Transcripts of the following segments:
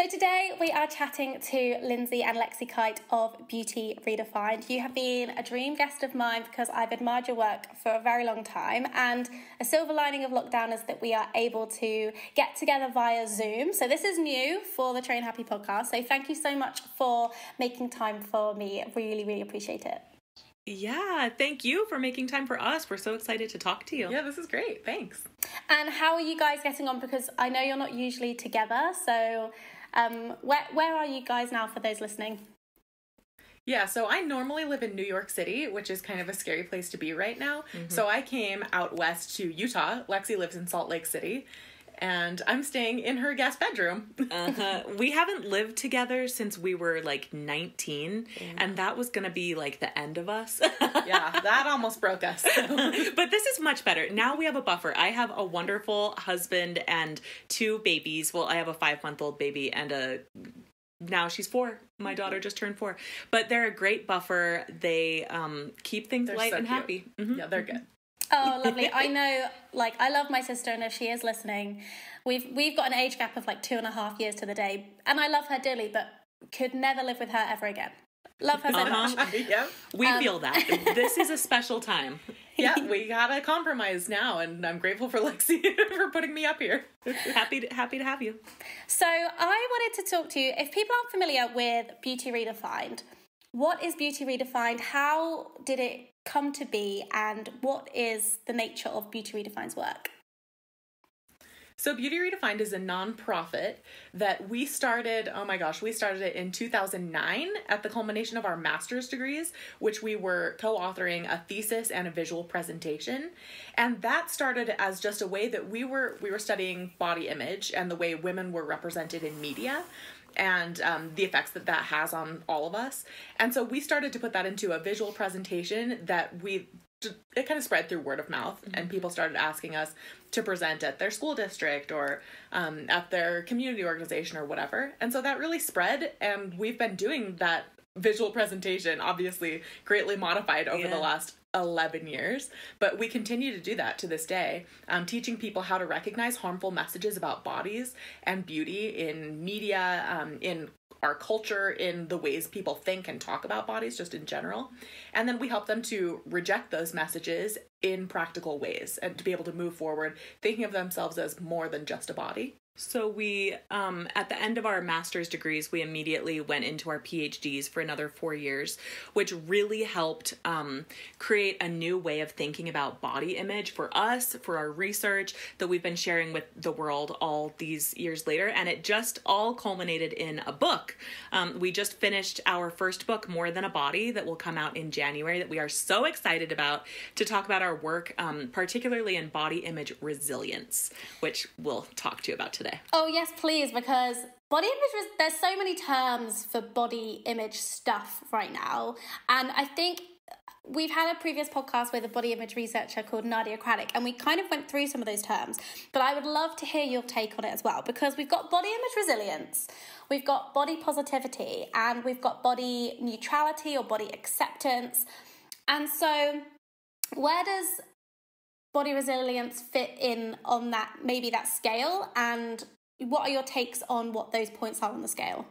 So today we are chatting to Lindsay and Lexie Kite of Beauty Redefined. You have been a dream guest of mine because I've admired your work for a very long time. And a silver lining of lockdown is that we are able to get together via Zoom. So this is new for the Train Happy podcast. So thank you so much for making time for me. Really, really appreciate it. Yeah, thank you for making time for us. We're so excited to talk to you. Yeah, this is great. Thanks. And how are you guys getting on? Because I know you're not usually together. So um, where where are you guys now for those listening? Yeah, so I normally live in New York City, which is kind of a scary place to be right now. Mm-hmm. So I came out west to Utah. Lexie lives in Salt Lake City and I'm staying in her guest bedroom. uh-huh. We haven't lived together since we were like 19, and that was gonna be like the end of us. yeah, that almost broke us. but this is much better. Now we have a buffer. I have a wonderful husband and two babies. Well, I have a five month old baby and a now she's four. My daughter just turned four, but they're a great buffer. They um, keep things they're light so and cute. happy. Mm-hmm. Yeah, they're good. Oh, lovely. I know, like, I love my sister, and if she is listening, we've we've got an age gap of like two and a half years to the day, and I love her dearly, but could never live with her ever again. Love her so uh-huh. much. yeah, we um, feel that. this is a special time. yeah, we gotta compromise now, and I'm grateful for Lexie for putting me up here. happy, to, happy to have you. So, I wanted to talk to you. If people aren't familiar with Beauty Redefined, what is Beauty Redefined? How did it come to be and what is the nature of Beauty Redefined's work? So, Beauty Redefined is a nonprofit that we started. Oh my gosh, we started it in 2009 at the culmination of our master's degrees, which we were co authoring a thesis and a visual presentation. And that started as just a way that we were we were studying body image and the way women were represented in media and um, the effects that that has on all of us. And so we started to put that into a visual presentation that we it kind of spread through word of mouth mm-hmm. and people started asking us to present at their school district or um, at their community organization or whatever and so that really spread and we've been doing that visual presentation obviously greatly modified over yeah. the last 11 years, but we continue to do that to this day, um, teaching people how to recognize harmful messages about bodies and beauty in media, um, in our culture, in the ways people think and talk about bodies, just in general. And then we help them to reject those messages in practical ways and to be able to move forward thinking of themselves as more than just a body. So we, um, at the end of our master's degrees, we immediately went into our PhDs for another four years, which really helped um, create a new way of thinking about body image for us, for our research that we've been sharing with the world all these years later. And it just all culminated in a book. Um, we just finished our first book, More Than a Body, that will come out in January, that we are so excited about to talk about our work, um, particularly in body image resilience, which we'll talk to you about today today? Oh, yes, please, because body image, there's so many terms for body image stuff right now. And I think we've had a previous podcast with a body image researcher called Nadia Craddock, and we kind of went through some of those terms. But I would love to hear your take on it as well, because we've got body image resilience, we've got body positivity, and we've got body neutrality or body acceptance. And so, where does body resilience fit in on that maybe that scale? And what are your takes on what those points are on the scale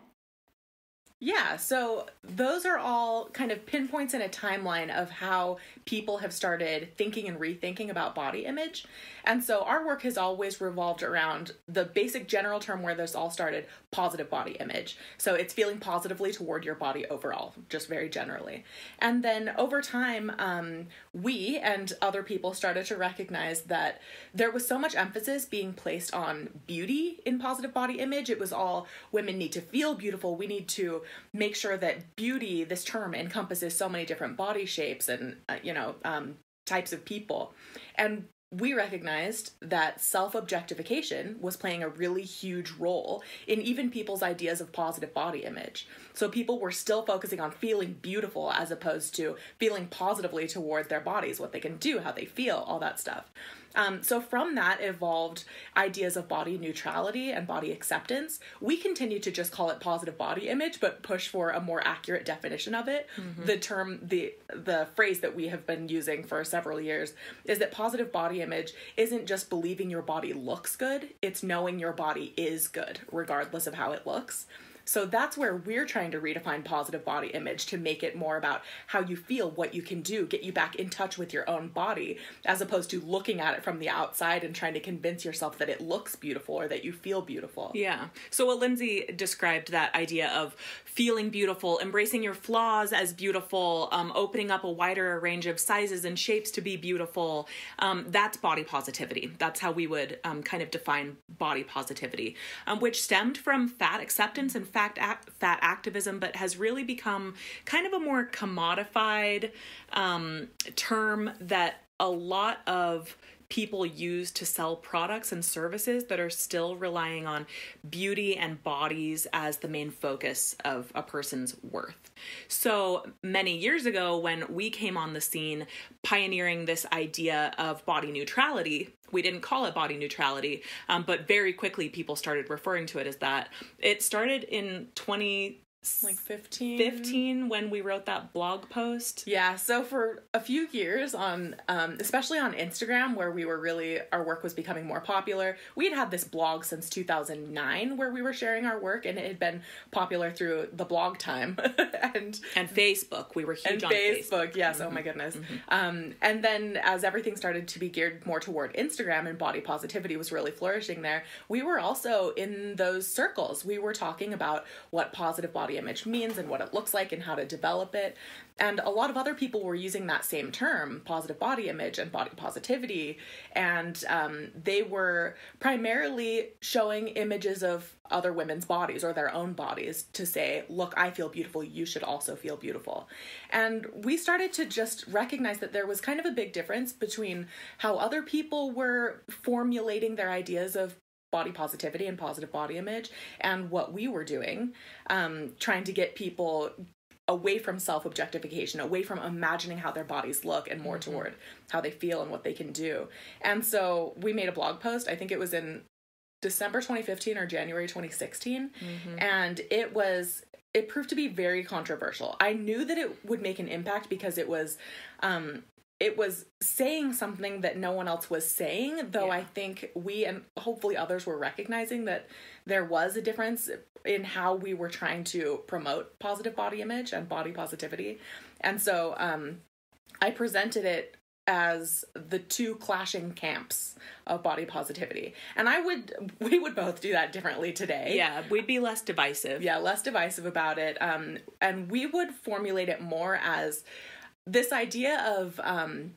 yeah, so those are all kind of pinpoints in a timeline of how people have started thinking and rethinking about body image. And so our work has always revolved around the basic general term where this all started positive body image. So it's feeling positively toward your body overall, just very generally. And then over time, um, we and other people started to recognize that there was so much emphasis being placed on beauty in positive body image. It was all women need to feel beautiful, we need to make sure that beauty, this term, encompasses so many different body shapes and, uh, you know, um, types of people. And we recognized that self objectification was playing a really huge role in even people's ideas of positive body image. So people were still focusing on feeling beautiful as opposed to feeling positively toward their bodies, what they can do, how they feel, all that stuff. Um, so from that evolved ideas of body neutrality and body acceptance. We continue to just call it positive body image, but push for a more accurate definition of it. Mm-hmm. The term, the the phrase that we have been using for several years is that positive body image isn't just believing your body looks good; it's knowing your body is good, regardless of how it looks. So that's where we're trying to redefine positive body image to make it more about how you feel, what you can do, get you back in touch with your own body, as opposed to looking at it from the outside and trying to convince yourself that it looks beautiful or that you feel beautiful. Yeah. So what Lindsay described that idea of feeling beautiful, embracing your flaws as beautiful, um, opening up a wider range of sizes and shapes to be beautiful. Um, that's body positivity. That's how we would um, kind of define body positivity, um, which stemmed from fat acceptance and fat fact fat activism, but has really become kind of a more commodified um, term that a lot of people use to sell products and services that are still relying on beauty and bodies as the main focus of a person's worth. So many years ago, when we came on the scene pioneering this idea of body neutrality, we didn't call it body neutrality, um, but very quickly people started referring to it as that. It started in 20 like 15 15 when we wrote that blog post yeah so for a few years on um, especially on instagram where we were really our work was becoming more popular we had had this blog since 2009 where we were sharing our work and it had been popular through the blog time and and facebook we were huge and on facebook, facebook. yes mm-hmm. oh my goodness mm-hmm. um, and then as everything started to be geared more toward instagram and body positivity was really flourishing there we were also in those circles we were talking about what positive body body image means and what it looks like and how to develop it. And a lot of other people were using that same term, positive body image and body positivity. And um, they were primarily showing images of other women's bodies or their own bodies to say, look, I feel beautiful, you should also feel beautiful. And we started to just recognize that there was kind of a big difference between how other people were formulating their ideas of body positivity and positive body image and what we were doing um, trying to get people away from self objectification, away from imagining how their bodies look, and more mm-hmm. toward how they feel and what they can do. And so we made a blog post. I think it was in December 2015 or January 2016. Mm-hmm. And it was, it proved to be very controversial. I knew that it would make an impact because it was um, it was saying something that no one else was saying though yeah. i think we and hopefully others were recognizing that there was a difference in how we were trying to promote positive body image and body positivity. And so um, i presented it as the two clashing camps of body positivity. And i would we would both do that differently today. Yeah we'd be less divisive. Yeah less divisive about it. Um, and we would formulate it more as this idea of um,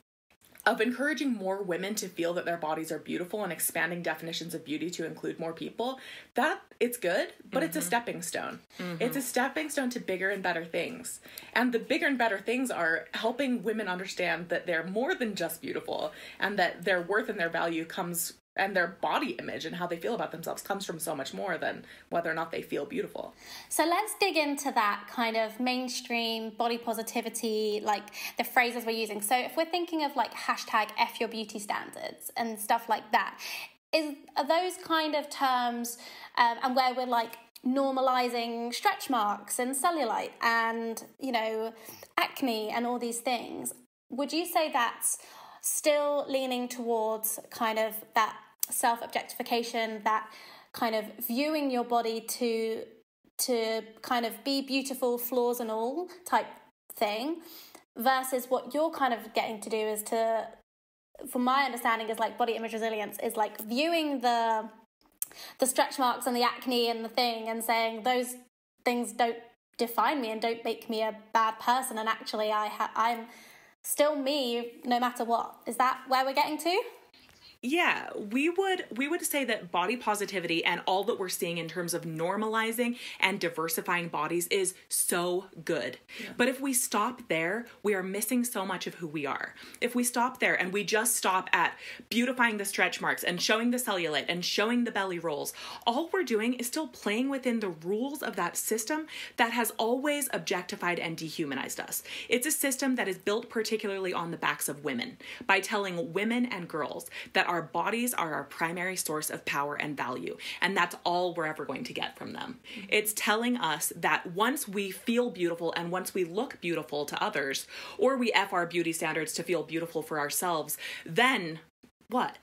of encouraging more women to feel that their bodies are beautiful and expanding definitions of beauty to include more people that it's good but mm-hmm. it's a mm-hmm. stepping stone mm-hmm. it's a stepping stone to bigger and better things and the bigger and better things are helping women understand that they're more than just beautiful and that their worth and their value comes and their body image and how they feel about themselves comes from so much more than whether or not they feel beautiful. So let's dig into that kind of mainstream body positivity, like the phrases we're using. So if we're thinking of like hashtag F your beauty standards and stuff like that, is are those kind of terms um, and where we're like normalizing stretch marks and cellulite and you know acne and all these things would you say that's still leaning towards kind of that self objectification, that kind of viewing your body to to kind of be beautiful, flaws and all type thing, versus what you're kind of getting to do is to, from my understanding, is like body image resilience is like viewing the the stretch marks and the acne and the thing and saying those things don't define me and don't make me a bad person. And actually I ha- I'm still me no matter what. Is that where we're getting to? Yeah we would we would say that body positivity and all that we're seeing in terms of normalizing and diversifying bodies is so good. But if we stop there we are missing so much of who we are. If we stop there and we just stop at beautifying the stretch marks and showing the cellulite and showing the belly rolls all we're doing is still playing within the rules of that system that has always objectified and dehumanized us. It's a system that is built particularly on the backs of women by telling women and girls that our bodies are our primary source of power and value, and that's all we're ever going to get from them. It's telling us that once we feel beautiful and once we look beautiful to others, or we F our beauty standards to feel beautiful for ourselves, then what?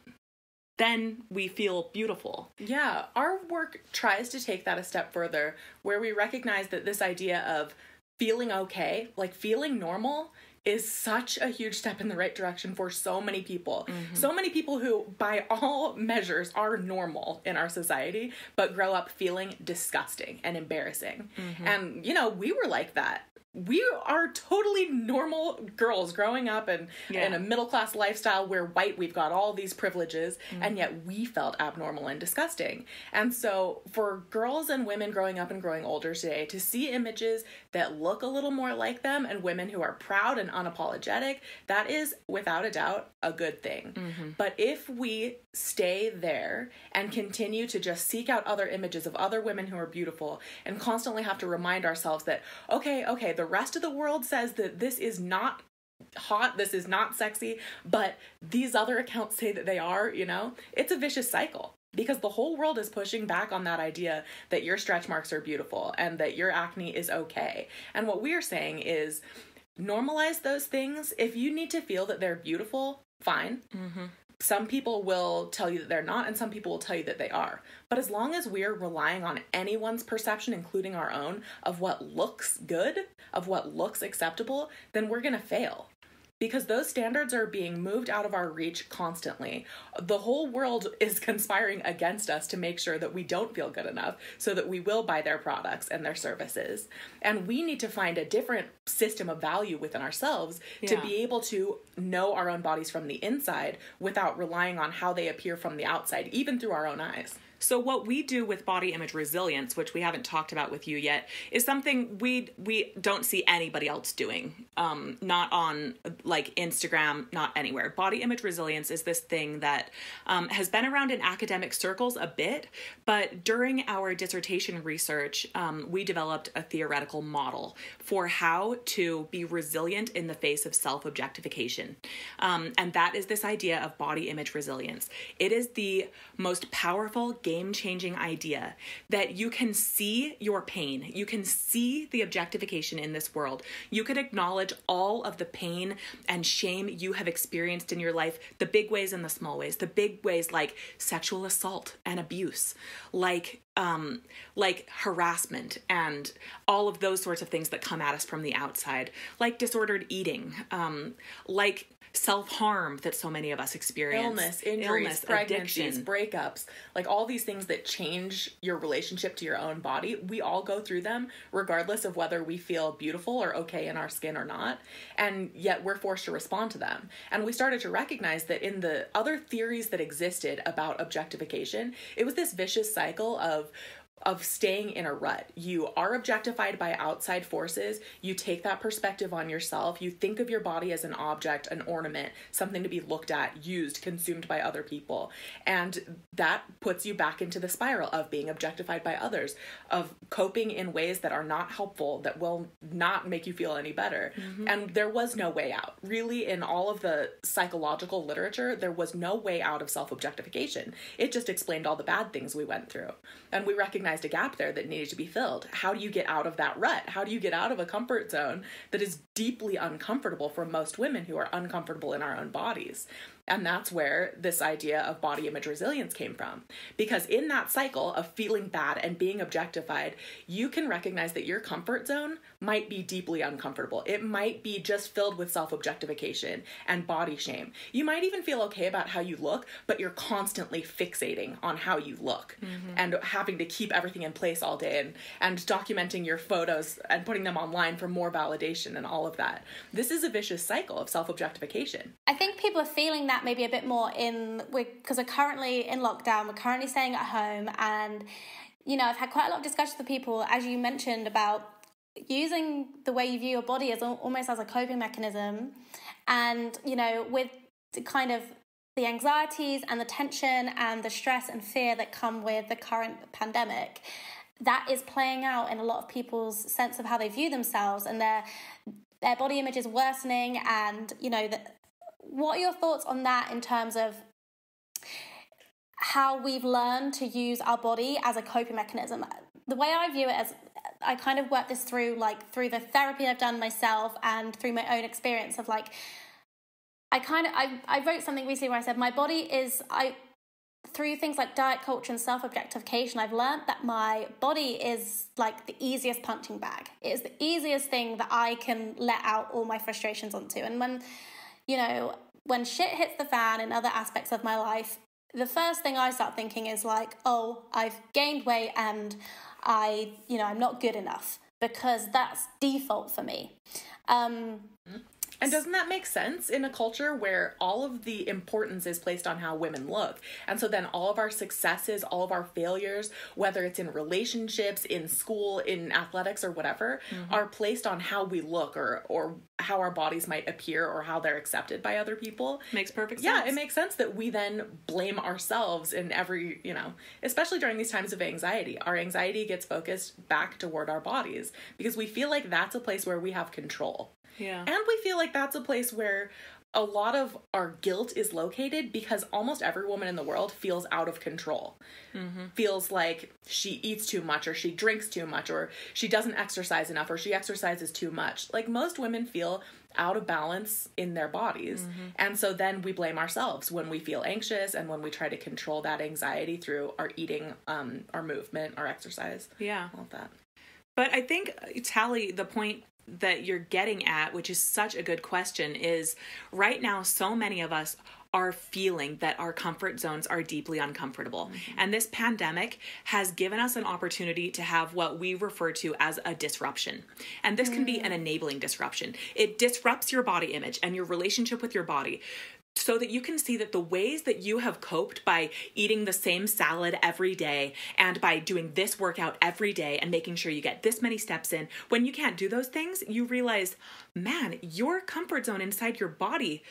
Then we feel beautiful. Yeah, our work tries to take that a step further where we recognize that this idea of feeling okay, like feeling normal, is such a huge step in the right direction for so many people. Mm-hmm. So many people who, by all measures, are normal in our society, but grow up feeling disgusting and embarrassing. Mm-hmm. And, you know, we were like that we are totally normal girls growing up and yeah. in a middle class lifestyle where white we've got all these privileges mm-hmm. and yet we felt abnormal and disgusting. And so for girls and women growing up and growing older today to see images that look a little more like them and women who are proud and unapologetic, that is without a doubt a good thing. Mm-hmm. But if we stay there and continue to just seek out other images of other women who are beautiful and constantly have to remind ourselves that okay, okay, the rest of the world says that this is not hot, this is not sexy, but these other accounts say that they are, you know? It's a vicious cycle because the whole world is pushing back on that idea that your stretch marks are beautiful and that your acne is okay. And what we're saying is normalize those things. If you need to feel that they're beautiful, fine. Mm-hmm some people will tell you that they're not, and some people will tell you that they are. But as long as we're relying on anyone's perception, including our own, of what looks good, of what looks acceptable, then we're gonna fail because those standards are being moved out of our reach constantly. The whole world is conspiring against us to make sure that we don't feel good enough so that we will buy their products and their services. And we need to find a different system of value within ourselves yeah. to be able to know our own bodies from the inside without relying on how they appear from the outside, even through our own eyes. So what we do with body image resilience, which we haven't talked about with you yet, is something we we don't see anybody else doing. Um, not on like Instagram, not anywhere. Body image resilience is this thing that um, has been around in academic circles a bit, but during our dissertation research, um, we developed a theoretical model for how to be resilient in the face of self objectification, um, and that is this idea of body image resilience. It is the most powerful game changing idea that you can see your pain, you can see the objectification in this world, you can acknowledge all of the pain and shame you have experienced in your life, the big ways and the small ways, the big ways like sexual assault and abuse, like um, like harassment and all of those sorts of things that come at us from the outside, like disordered eating, um, like self harm that so many of us experience illness, injuries, illness, pregnancies, addiction. breakups, like all these things that change your relationship to your own body. We all go through them, regardless of whether we feel beautiful or okay in our skin or not. And yet we're forced to respond to them. And we started to recognize that in the other theories that existed about objectification, it was this vicious cycle of of staying in a rut. You are objectified by outside forces. You take that perspective on yourself. You think of your body as an object, an ornament, something to be looked at, used, consumed by other people. And that puts you back into the spiral of being objectified by others, of coping in ways that are not helpful, that will not make you feel any better. Mm-hmm. And there was no way out. Really, in all of the psychological literature, there was no way out of self objectification. It just explained all the bad things we went through. And we recognize recognized a gap there that needed to be filled. How do you get out of that rut? How do you get out of a comfort zone that is deeply uncomfortable for most women who are uncomfortable in our own bodies? And that's where this idea of body image resilience came from. Because in that cycle of feeling bad and being objectified, you can recognize that your comfort zone might be deeply uncomfortable. It might be just filled with self objectification and body shame. You might even feel okay about how you look, but you're constantly fixating on how you look mm-hmm. and having to keep everything in place all day and, and documenting your photos and putting them online for more validation and all of that. This is a vicious cycle of self objectification. I think people are feeling that maybe a bit more in because we're, we're currently in lockdown. We're currently staying at home, and you know, I've had quite a lot of discussions with people, as you mentioned, about using the way you view your body as almost as a coping mechanism, and you know, with the kind of the anxieties and the tension and the stress and fear that come with the current pandemic that is playing out in a lot of people's sense of how they view themselves and their their body image is worsening. And you know that what are your thoughts on that in terms of how we've learned to use our body as a coping mechanism the way i view it as i kind of work this through like through the therapy i've done myself and through my own experience of like I kind of I, I wrote something recently where I said my body is I through things like diet culture and self objectification, I've learned that my body is like the easiest punching bag. It is the easiest thing that I can let out all my frustrations onto. And when, you know, when shit hits the fan in other aspects of my life, the first thing I start thinking is like, oh, I've gained weight and I, you know, I'm not good enough because that's default for me. Um, mm-hmm. And doesn't that make sense in a culture where all of the importance is placed on how women look? And so then all of our successes, all of our failures, whether it's in relationships, in school, in athletics or whatever, mm-hmm. are placed on how we look or or how our bodies might appear or how they're accepted by other people. Makes perfect sense. Yeah, it makes sense that we then blame ourselves in every, you know, especially during these times of anxiety. Our anxiety gets focused back toward our bodies because we feel like that's a place where we have control. Yeah. And we feel like that's a place where a lot of our guilt is located because almost every woman in the world feels out of control. Mm-hmm. Feels like she eats too much or she drinks too much or she doesn't exercise enough or she exercises too much. Like most women feel out of balance in their bodies. Mm-hmm. And so then we blame ourselves when we feel anxious and when we try to control that anxiety through our eating, um, our movement, our exercise. Yeah. All of that. But I think, Tally, the point that you're getting at, which is such a good question, is right now, so many of us are feeling that our comfort zones are deeply uncomfortable. Mm-hmm. And this pandemic has given us an opportunity to have what we refer to as a disruption. And this mm-hmm. can be an mm. enabling disruption. It disrupts your body image and your relationship with your body so that you can see that the ways that you have coped by eating the same salad every day and by doing this workout every day and making sure you get this many steps in, when you can't do those things, you realize, man, your comfort zone inside your body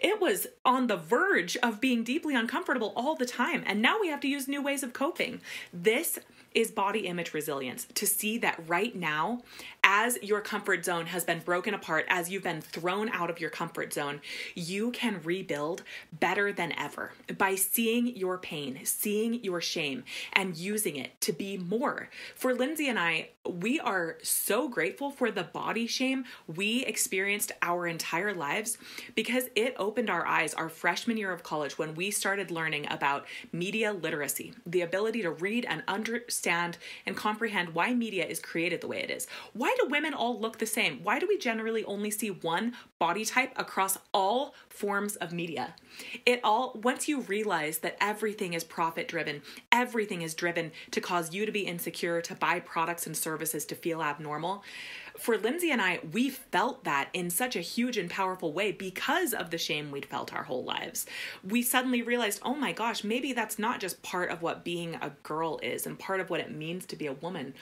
it was on the verge of being deeply uncomfortable all the time. And now we have to use new ways of coping. This is body image resilience to see that right now, as your comfort zone has been broken apart, as you've been thrown out of your comfort zone, you can rebuild better than ever by seeing your pain, seeing your shame, and using it to be more. For Lindsay and I, we are so grateful for the body shame we experienced our entire lives because it opened our eyes our freshman year of college when we started learning about media literacy, the ability to read and understand and comprehend why media is created the way it is. Why do women all look the same? Why do we generally only see one body type across all forms of media? It all, once you realize that everything is profit driven, everything is driven to cause you to be insecure, to buy products and services to feel abnormal for Lindsay and I, we felt that in such a huge and powerful way because of the shame we'd felt our whole lives. We suddenly realized, oh my gosh, maybe that's not just part of what being a girl is and part of what it means to be a woman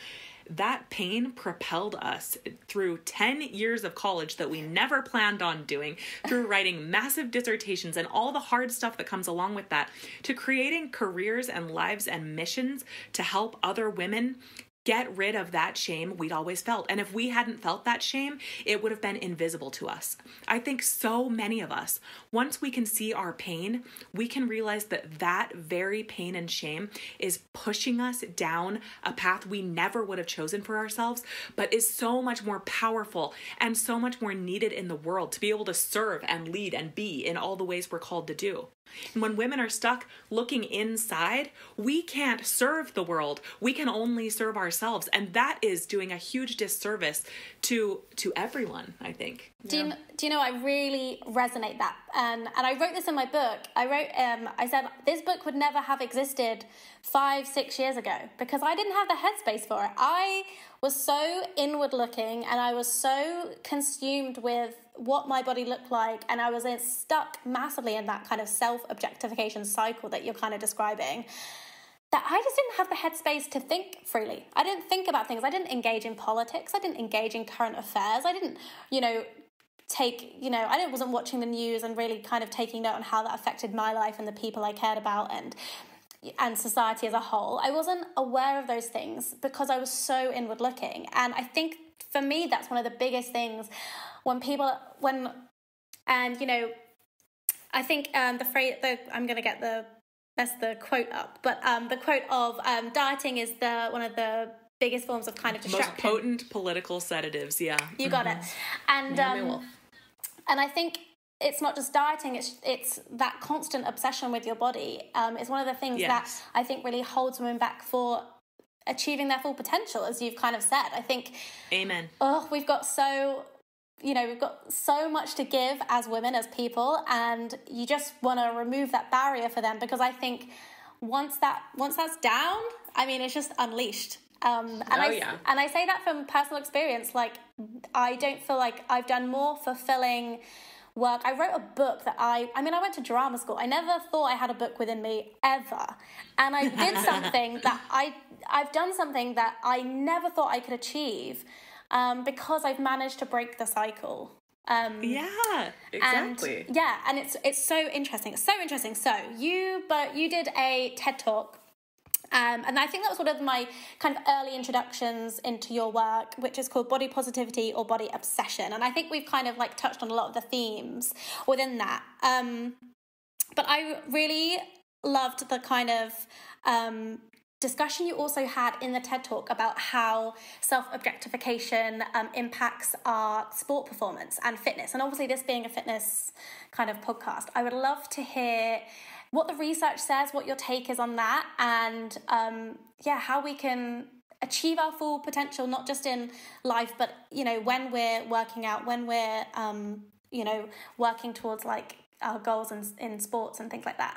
that pain propelled us through 10 years of college that we never planned on doing, through writing massive dissertations and all the hard stuff that comes along with that, to creating careers and lives and missions to help other women get rid of that shame we'd always felt. And if we hadn't felt that shame, it would have been invisible to us. I think so many of us, once we can see our pain, we can realize that that very pain and shame is pushing us down a path we never would have chosen for ourselves, but is so much more powerful and so much more needed in the world to be able to serve and lead and be in all the ways we're called to do. And when women are stuck looking inside, we can't serve the world. We can only serve ourselves, and that is doing a huge disservice to to everyone. I think. Do you, do you know? I really resonate that, and and I wrote this in my book. I wrote, um, I said this book would never have existed five, six years ago because I didn't have the headspace for it. I was so inward looking and I was so consumed with what my body looked like and I was stuck massively in that kind of self objectification cycle that you're kind of describing that I just didn't have the headspace to think freely. I didn't think about things. I didn't engage in politics. I didn't engage in current affairs. I didn't, you know, take, you know, I didn't, wasn't watching the news and really kind of taking note on how that affected my life and the people I cared about and and society as a whole. I wasn't aware of those things because I was so inward looking. And I think for me that's one of the biggest things when people when and you know I think um, the phrase the I'm going to get the that's the quote up, but um, the quote of um, dieting is the one of the biggest forms of kind of distraction. Most potent political sedatives, yeah. You got mm-hmm. it. And um, and I think it's not just dieting; it's it's that constant obsession with your body. Um, it's one of the things yes. that I think really holds women back for achieving their full potential, as you've kind of said. I think. Amen. Oh, we've got so you know, we've got so much to give as women, as people, and you just want to remove that barrier for them because I think once that once that's down, I mean, it's just unleashed. Um, and oh, I yeah. and I say that from personal experience. Like, I don't feel like I've done more fulfilling work. I wrote a book that I I mean, I went to drama school. I never thought I had a book within me ever, and I did something that I I've done something that I never thought I could achieve um, because I've managed to break the cycle. Um, yeah, exactly. And, yeah, and it's it's so interesting. It's so interesting. So you but you did a TED talk. Um, and I think that was one of my kind of early introductions into your work, which is called Body Positivity or Body Obsession. And I think we've kind of like touched on a lot of the themes within that. Um, but I really loved the kind of um, discussion you also had in the TED Talk about how self objectification um, impacts our sport performance and fitness. And obviously, this being a fitness kind of podcast, I would love to hear what the research says, what your take is on that, and um, yeah, how we can achieve our full potential, not just in life, but you know, when we're working out, when we're um, you know, working towards like our goals in, in sports and things like that.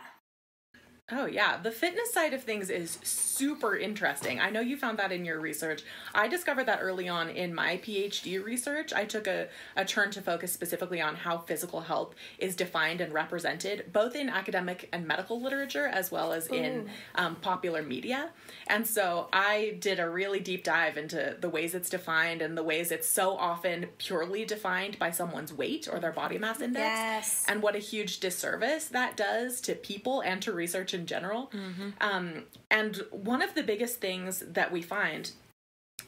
Oh, yeah. The fitness side of things is super interesting. I know you found that in your research. I discovered that early on in my PhD research. I took a, a turn to focus specifically on how physical health is defined and represented, both in academic and medical literature as well as Ooh. in um, popular media. And so I did a really deep dive into the ways it's defined and the ways it's so often purely defined by someone's weight or their body mass index. Yes. And what a huge disservice that does to people and to research in general. Mm-hmm. Um, and one of the biggest things that we find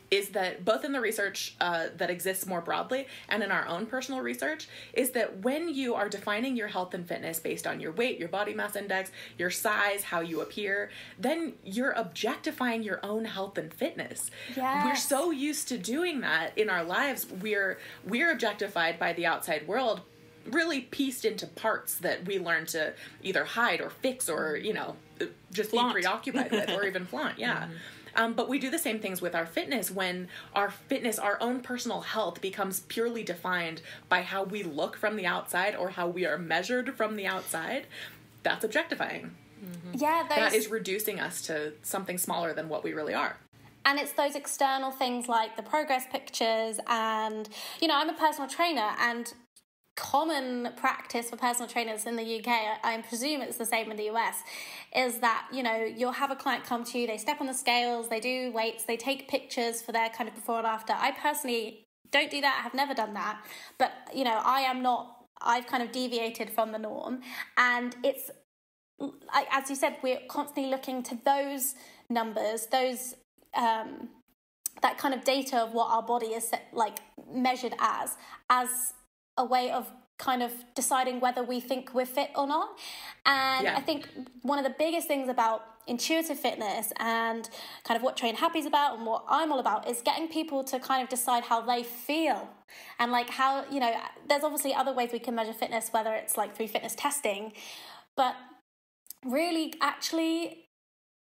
is that both in the research uh, that exists more broadly and in our own personal research is that when you are defining your health and fitness based on your weight your body mass index your size how you appear then you're objectifying your own health and fitness yes. we're so used to doing that in our lives we're we're objectified by the outside world really pieced into parts that we learn to either hide or fix or you know just flaunt. be preoccupied with or even flaunt yeah mm-hmm. um, but we do the same things with our fitness when our fitness our own personal health becomes purely defined by how we look from the outside or how we are measured from the outside that's objectifying mm-hmm. yeah those... that is reducing us to something smaller than what we really are and it's those external things like the progress pictures and you know i'm a personal trainer and common practice for personal trainers in the UK, I, presume it's the same in the US, is that, you know, you'll have a client come to you, they step on the scales, they do weights, they take pictures for their kind of before and after. I personally don't do that, I have never done that. But, you know, I am not, I've kind of deviated from the norm. And it's, like, as you said, we're constantly looking to those numbers, those, um, that kind of data of what our body is like measured as, as a way of kind of deciding whether we think we're fit or not. And yeah. I think one of the biggest things about intuitive fitness and kind of what Train Happy is about and what I'm all about is getting people to kind of decide how they feel. And like how, you know, there's obviously other ways we can measure fitness, whether it's like through fitness testing, but really actually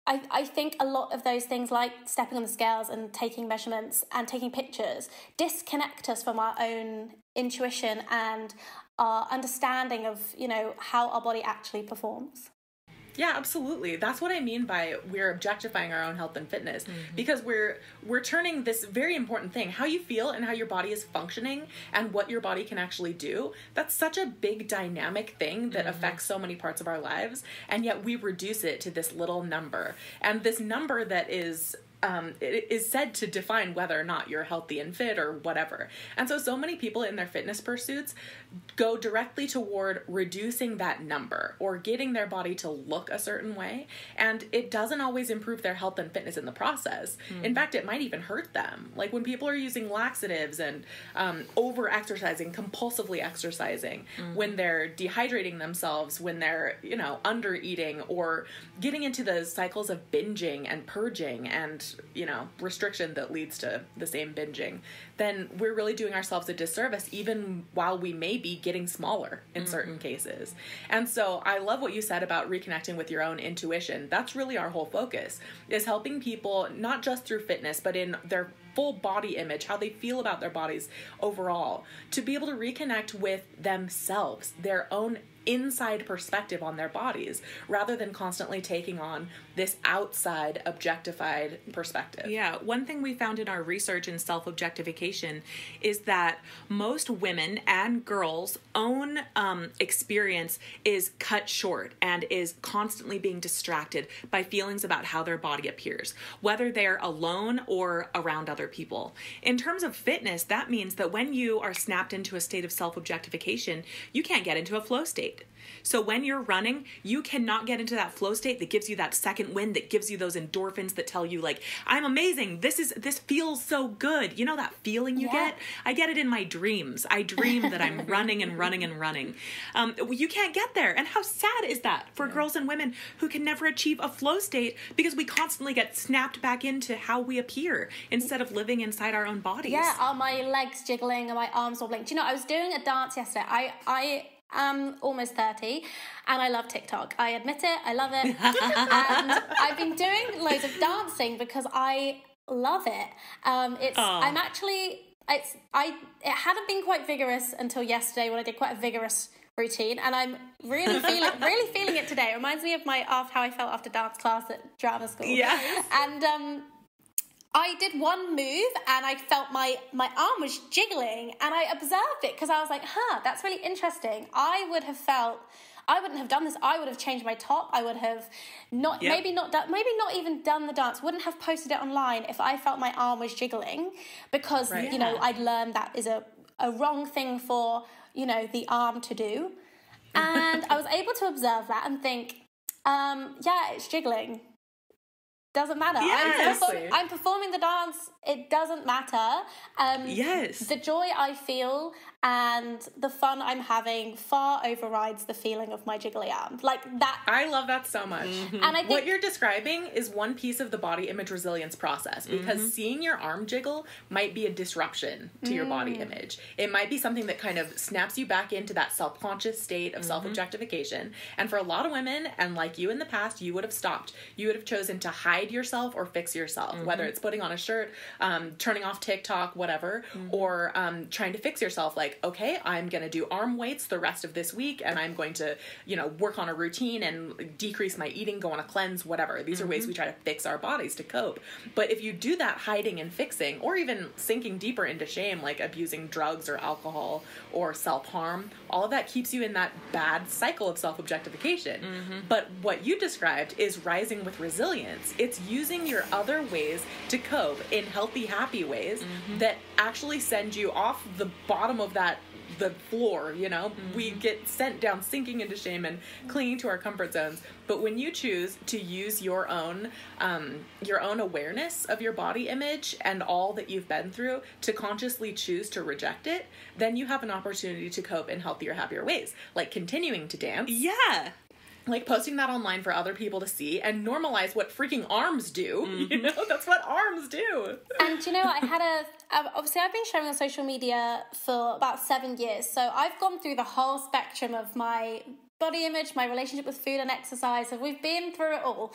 I, I think a lot of those things like stepping on the scales and taking measurements and taking pictures disconnect us from our own intuition and our understanding of you know how our body actually performs Yeah, absolutely. That's what I mean by we're objectifying our own health and fitness Mm-hmm. because we're we're turning this very important thing, how you feel and how your body is functioning and what your body can actually do. That's such a big dynamic thing that Mm-hmm. affects so many parts of our lives and yet we reduce it to this little number. And this number that is um, it is said to define whether or not you're healthy and fit or whatever. And so, so many people in their fitness pursuits go directly toward reducing that number or getting their body to look a certain way. And it doesn't always improve their health and fitness in the process. In fact, it might even hurt them. Like when people are using laxatives and um, over exercising, compulsively exercising, when they're dehydrating themselves, when they're, you know, under eating or getting into the cycles of binging and purging and you know restriction that leads to the same binging then we're really doing ourselves a disservice even while we may be getting smaller in mm-hmm. certain cases. And so i love what you said about reconnecting with your own intuition. That's really our whole focus is helping people not just through fitness but in their full body image, how they feel about their bodies overall, to be able to reconnect with themselves, their own inside perspective on their bodies, rather than constantly taking on this outside objectified perspective. Yeah, one thing we found in our research in self objectification is that most women and girls' own um, experience is cut short and is constantly being distracted by feelings about how their body appears, whether they're alone or around other people. In terms of fitness, that means that when you are snapped into a state of self objectification, you can't get into a flow state. So when you're running, you cannot get into that flow state that gives you that second wind that gives you those endorphins that tell you like I'm amazing. This is this feels so good. You know that feeling you Yeah. get? I get it in my dreams. I dream that I'm running and running and running. Um, you can't get there. And how sad is that for girls and women who can never achieve a flow state because we constantly get snapped back into how we appear instead of living inside our own bodies. Yeah, are my legs jiggling? Are my arms wobbling? Do you know, I was doing a dance yesterday. I, I am almost 30 and I love TikTok. I admit it, I love it. and I've been doing loads of dancing because I love it. Um, it's. I'm actually, it's, I, it hadn't been quite vigorous until yesterday when I did quite a vigorous routine and I'm really feeling really feeling it today. It reminds me of my after how I felt after dance class at drama school. Yes. And um I did one move and I felt my my arm was jiggling and I observed it because I was like, "Huh, that's really interesting." I would have felt I wouldn't have done this. I would have changed my top. I would have not Yep. maybe not done maybe not even done the dance. Wouldn't have posted it online if I felt my arm was jiggling because Right. you know, Yeah. I'd learned that is a a wrong thing for, you know, the arm to do. And I was able to observe that and think, um, yeah, it's jiggling. Doesn't matter. I'm, perform- I'm performing the dance. It doesn't matter. Um, Yes. The joy I feel and the fun I'm having far overrides the feeling of my jiggly arm. Like that. I love that so much. Mm-hmm. And I think What you're describing is one piece of the body image resilience process because mm-hmm. seeing your arm jiggle might be a disruption to your body mm. image. It might be something that kind of snaps you back into that self conscious state of mm-hmm. self objectification. And for a lot of women, and like you in the past, you would have stopped. You would have chosen to hide yourself or fix yourself, whether it's putting on a shirt, um, turning off TikTok, whatever, or um, trying to fix yourself. Like, okay, I'm going to do arm weights the rest of this week and I'm going to, you know, work on a routine and decrease my eating, go on a cleanse, whatever. These are ways we mm-hmm. try to fix our bodies to cope. But if you do that hiding and fixing, or even sinking deeper into shame, like abusing drugs or alcohol or self harm, all of that keeps you in that bad cycle of self objectification. Mm-hmm. But what you described is rising with resilience. It's using your other ways to cope in healthy, happy ways mm-hmm. that actually send you off the bottom of that the floor you know? We get sent down sinking into shame and clinging to our comfort zones. But when you choose to use your own um, your own awareness of your body image and all that you've been through to consciously choose to reject it then you have an opportunity to cope in healthier happier ways like continuing to dance. Yeah. Like posting that online for other people to see and normalize what freaking arms do you know that's what arms do And you know, I had a obviously I've been sharing on social media for about seven years, so I've gone through the whole spectrum of my body image, my relationship with food and exercise. So we've been through it all,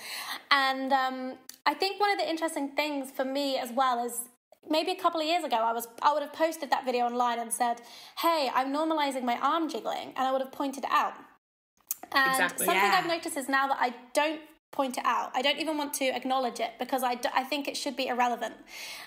and um, I think one of the interesting things for me as well is maybe a couple of years ago I was I would have posted that video online and said, "Hey, I'm normalizing my arm jiggling," and I would have pointed it out. And Exactly. something Yeah. I've noticed is now that I don't point it out, I don't even want to acknowledge it because I, d- I think it should be irrelevant.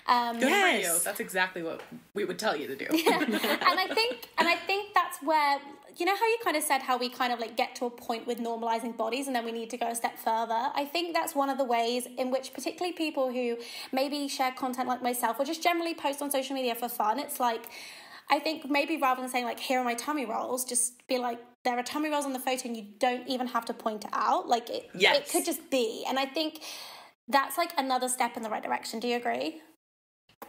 Um, Good for Yes. you. That's exactly what we would tell you to do. and I think and I think that's where you know how you kind of said how we kind of like get to a point with normalizing bodies and then we need to go a step further. I think that's one of the ways in which particularly people who maybe share content like myself or just generally post on social media for fun, it's like I think maybe rather than saying like here are my tummy rolls, just be like there are tummy rolls on the photo and you don't even have to point it out. Like it it could just be. And I think that's like another step in the right direction. Do you agree?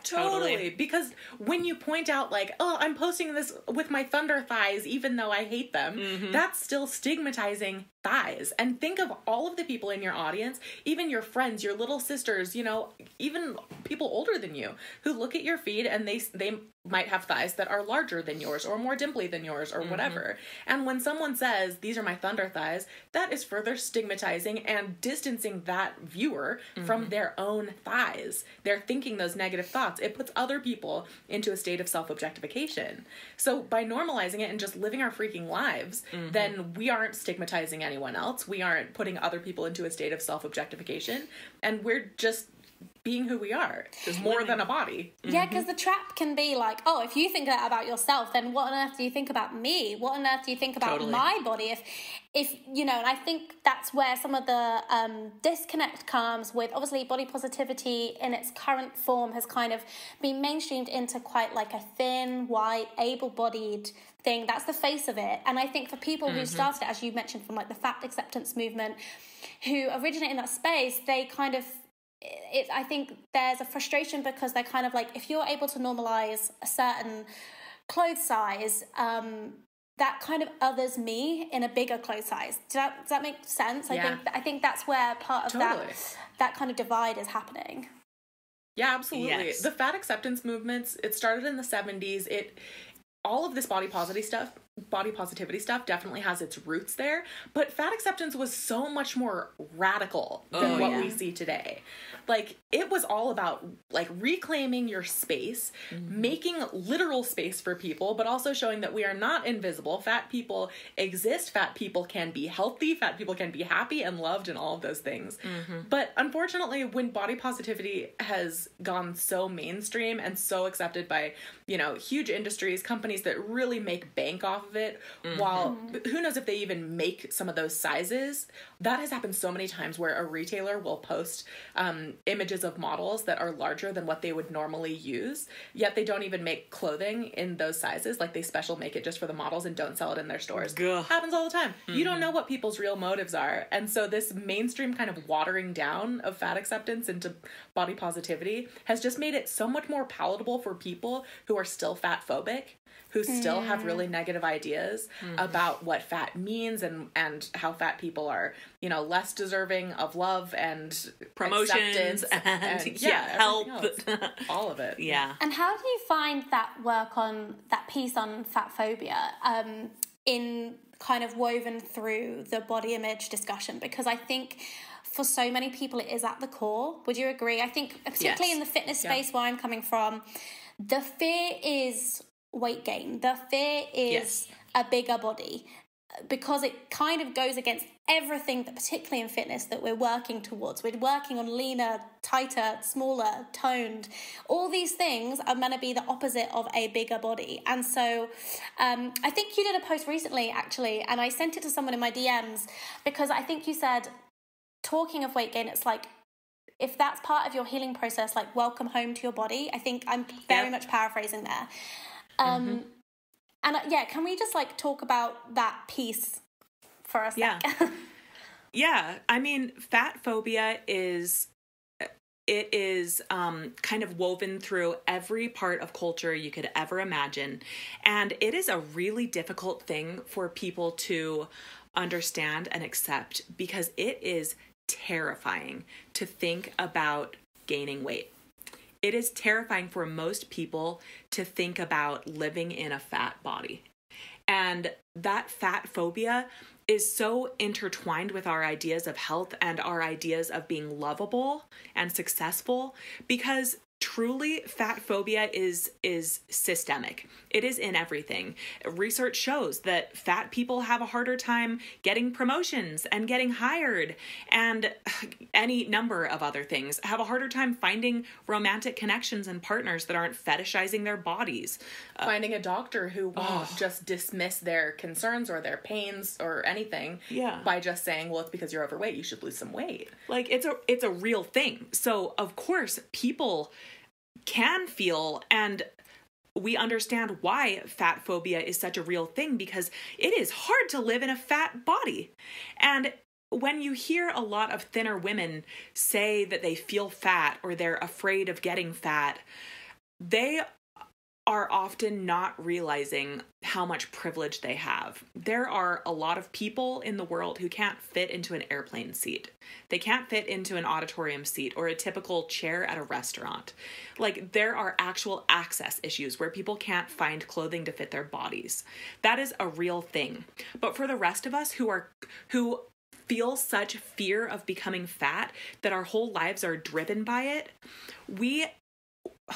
Totally. Totally. Because when you point out, like, oh, I'm posting this with my thunder thighs, even though I hate them, Mm-hmm. that's still stigmatizing thighs. And think of all of the people in your audience, even your friends, your little sisters, you know, even people older than you who look at your feed and they they might have thighs that are larger than yours or more dimply than yours Mm-hmm. or whatever. And when someone says, these are my thunder thighs, that is further stigmatizing and distancing that viewer Mm-hmm. from their own thighs. They're thinking those negative thoughts. It puts other people into a state of self objectification. So by normalizing it and just living our freaking lives, Mm-hmm. then we aren't stigmatizing anyone else. We aren't putting other people into a state of self objectification. And we're just being who we are. There's more than a body. Yeah, because the trap can be like, oh, if you think that about yourself, then what on earth do you think about me? What on earth do you think about Totally. my body? If, if you know, and I think that's where some of the um, disconnect comes with. Obviously, body positivity in its current form has kind of been mainstreamed into quite like a thin, white, able-bodied thing. That's the face of it. And I think for people who started it, as you mentioned, from like the fat acceptance movement, who originate in that space, they kind of it, I think there's a frustration because they're kind of like, if you're able to normalize a certain clothes size, um, that kind of others me in a bigger clothes size. Does that, does that make sense? I think I think that's where part of Totally. that that kind of divide is happening. Yeah, absolutely. Yes. The fat acceptance movements, it started in the 70s. It all of this body positivity stuff, body positivity stuff definitely has its roots there, but fat acceptance was so much more radical than Oh, what yeah. we see today. Like it was all about like reclaiming your space, mm-hmm. making literal space for people, but also showing that we are not invisible. Fat people exist, fat people can be healthy, fat people can be happy and loved and all of those things. Mm-hmm. But unfortunately, when body positivity has gone so mainstream and so accepted by, you know, huge industries, companies that really make bank off of it, while who knows if they even make some of those sizes, that has happened so many times where a retailer will post um, images of models that are larger than what they would normally use, yet they don't even make clothing in those sizes. Like they special make it just for the models and don't sell it in their stores. Gah. Happens all the time. You don't know what people's real motives are. And so this mainstream kind of watering down of fat acceptance into body positivity has just made it so much more palatable for people who are still fat phobic who still have really negative ideas about what fat means and and how fat people are you know less deserving of love and Promotions acceptance and, yeah, help. else. all of it Yeah. And how do you find that work on that piece on fat phobia um, in kind of woven through the body image discussion? Because I think for so many people it is at the core. Would you agree? I think particularly Yes. in the fitness space where I'm coming from, the fear is weight gain. The fear is Yes. a bigger body because it kind of goes against everything that particularly in fitness that we're working towards we're working on leaner tighter smaller toned all these things are meant to be the opposite of a bigger body and so um, i think you did a post recently actually and i sent it to someone in my dms because i think you said talking of weight gain it's like if that's part of your healing process like welcome home to your body i think i'm very Yep. much paraphrasing there um, and uh, yeah, can we just like talk about that piece for a sec? Yeah. Yeah, I mean, fat phobia is it is um, kind of woven through every part of culture you could ever imagine, and it is a really difficult thing for people to understand and accept because it is terrifying to think about gaining weight. It is terrifying for most people to think about living in a fat body. And that fat phobia is so intertwined with our ideas of health and our ideas of being lovable and successful because truly fat phobia is is systemic. It is in everything. Research shows that fat people have a harder time getting promotions and getting hired and any number of other things. Have a harder time finding romantic connections and partners that aren't fetishizing their bodies. Uh, finding a doctor who won't just dismiss their concerns or their pains or anything Yeah. by just saying, well, it's because you're overweight, you should lose some weight. like it's a it's a real thing so of course people can feel and we understand why fat phobia is such a real thing because it is hard to live in a fat body. And when you hear a lot of thinner women say that they feel fat or they're afraid of getting fat they are often not realizing how much privilege they have. There are a lot of people in the world who can't fit into an airplane seat. They can't fit into an auditorium seat or a typical chair at a restaurant. Like, there are actual access issues where people can't find clothing to fit their bodies. That is a real thing. But for the rest of us who are, who, feel such fear of becoming fat that our whole lives are driven by it we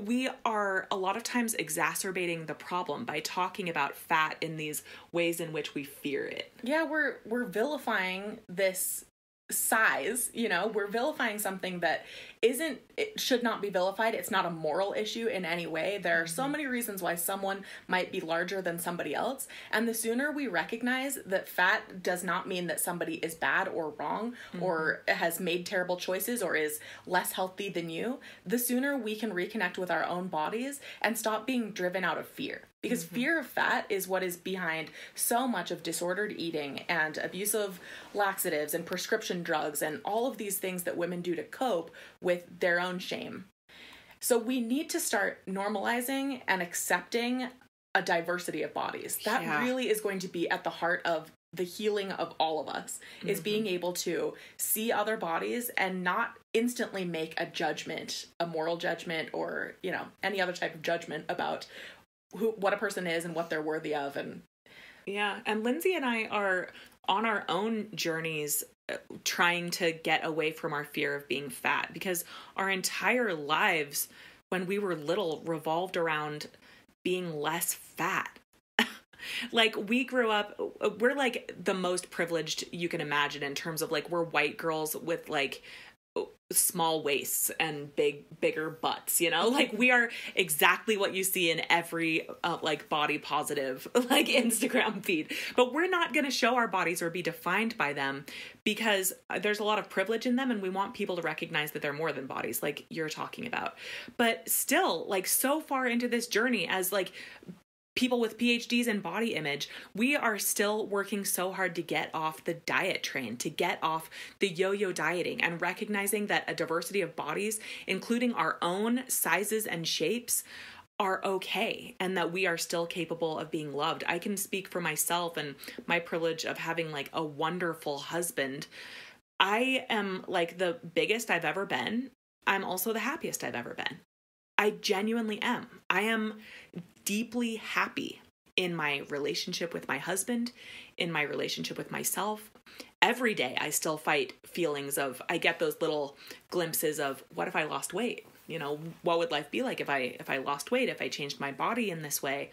we are a lot of times exacerbating the problem by talking about fat in these ways in which we fear it. Yeah, we're we're vilifying this size, you know, we're vilifying something that isn't it should not be vilified. It's not a moral issue in any way. There are so mm-hmm. many reasons why someone might be larger than somebody else, and the sooner we recognize that fat does not mean that somebody is bad or wrong or mm-hmm. has made terrible choices or is less healthy than you, the sooner we can reconnect with our own bodies and stop being driven out of fear because mm-hmm. fear of fat is what is behind so much of disordered eating and abusive laxatives and prescription drugs and all of these things that women do to cope with their own shame. So we need to start normalizing and accepting a diversity of bodies. That Yeah. really is going to be at the heart of the healing of all of us is being mm-hmm. able to see other bodies and not instantly make a judgment, a moral judgment or, you know, any other type of judgment about who what a person is and what they're worthy of and Yeah, and Lindsay and I are on our own journeys uh, trying to get away from our fear of being fat because our entire lives when we were little revolved around being less fat. like we grew up we're like the most privileged you can imagine in terms of like we're white girls with like small waists and big bigger butts you know? Like we are exactly what you see in every uh, like body positive like instagram feed. But we're not going to show our bodies or be defined by them because there's a lot of privilege in them and we want people to recognize that they're more than bodies like you're talking about. But still like so far into this journey as like people with PhDs in body image, we are still working so hard to get off the diet train, to get off the yo yo dieting, and recognizing that a diversity of bodies, including our own sizes and shapes, are okay and that we are still capable of being loved. I can speak for myself and my privilege of having like a wonderful husband. I am like the biggest I've ever been. I'm also the happiest I've ever been. I genuinely am. I am deeply happy in my relationship with my husband, in my relationship with myself. Every day I still fight feelings of I get those little glimpses of what if I lost weight? You know, what would life be like if I if I lost weight, if I changed my body in this way?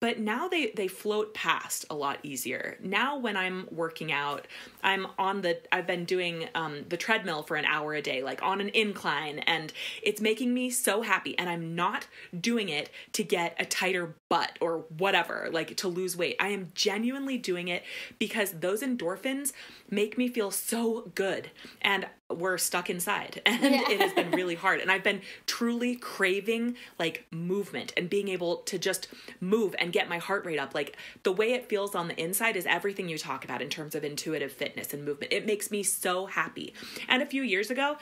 But now they they float past a lot easier. Now when I'm working out, I'm on the I've been doing um, the treadmill for an hour a day, like on an incline, and it's making me so happy. And I'm not doing it to get a tighter butt or whatever, like to lose weight. I am genuinely doing it because those endorphins make me feel so good. And we're stuck inside and Yeah. it has been really hard. And i've been truly craving like movement and being able to just move and get my heart rate up. Like the way it feels on the inside is everything you talk about in terms of intuitive fitness and movement. It makes me so happy. And a few years ago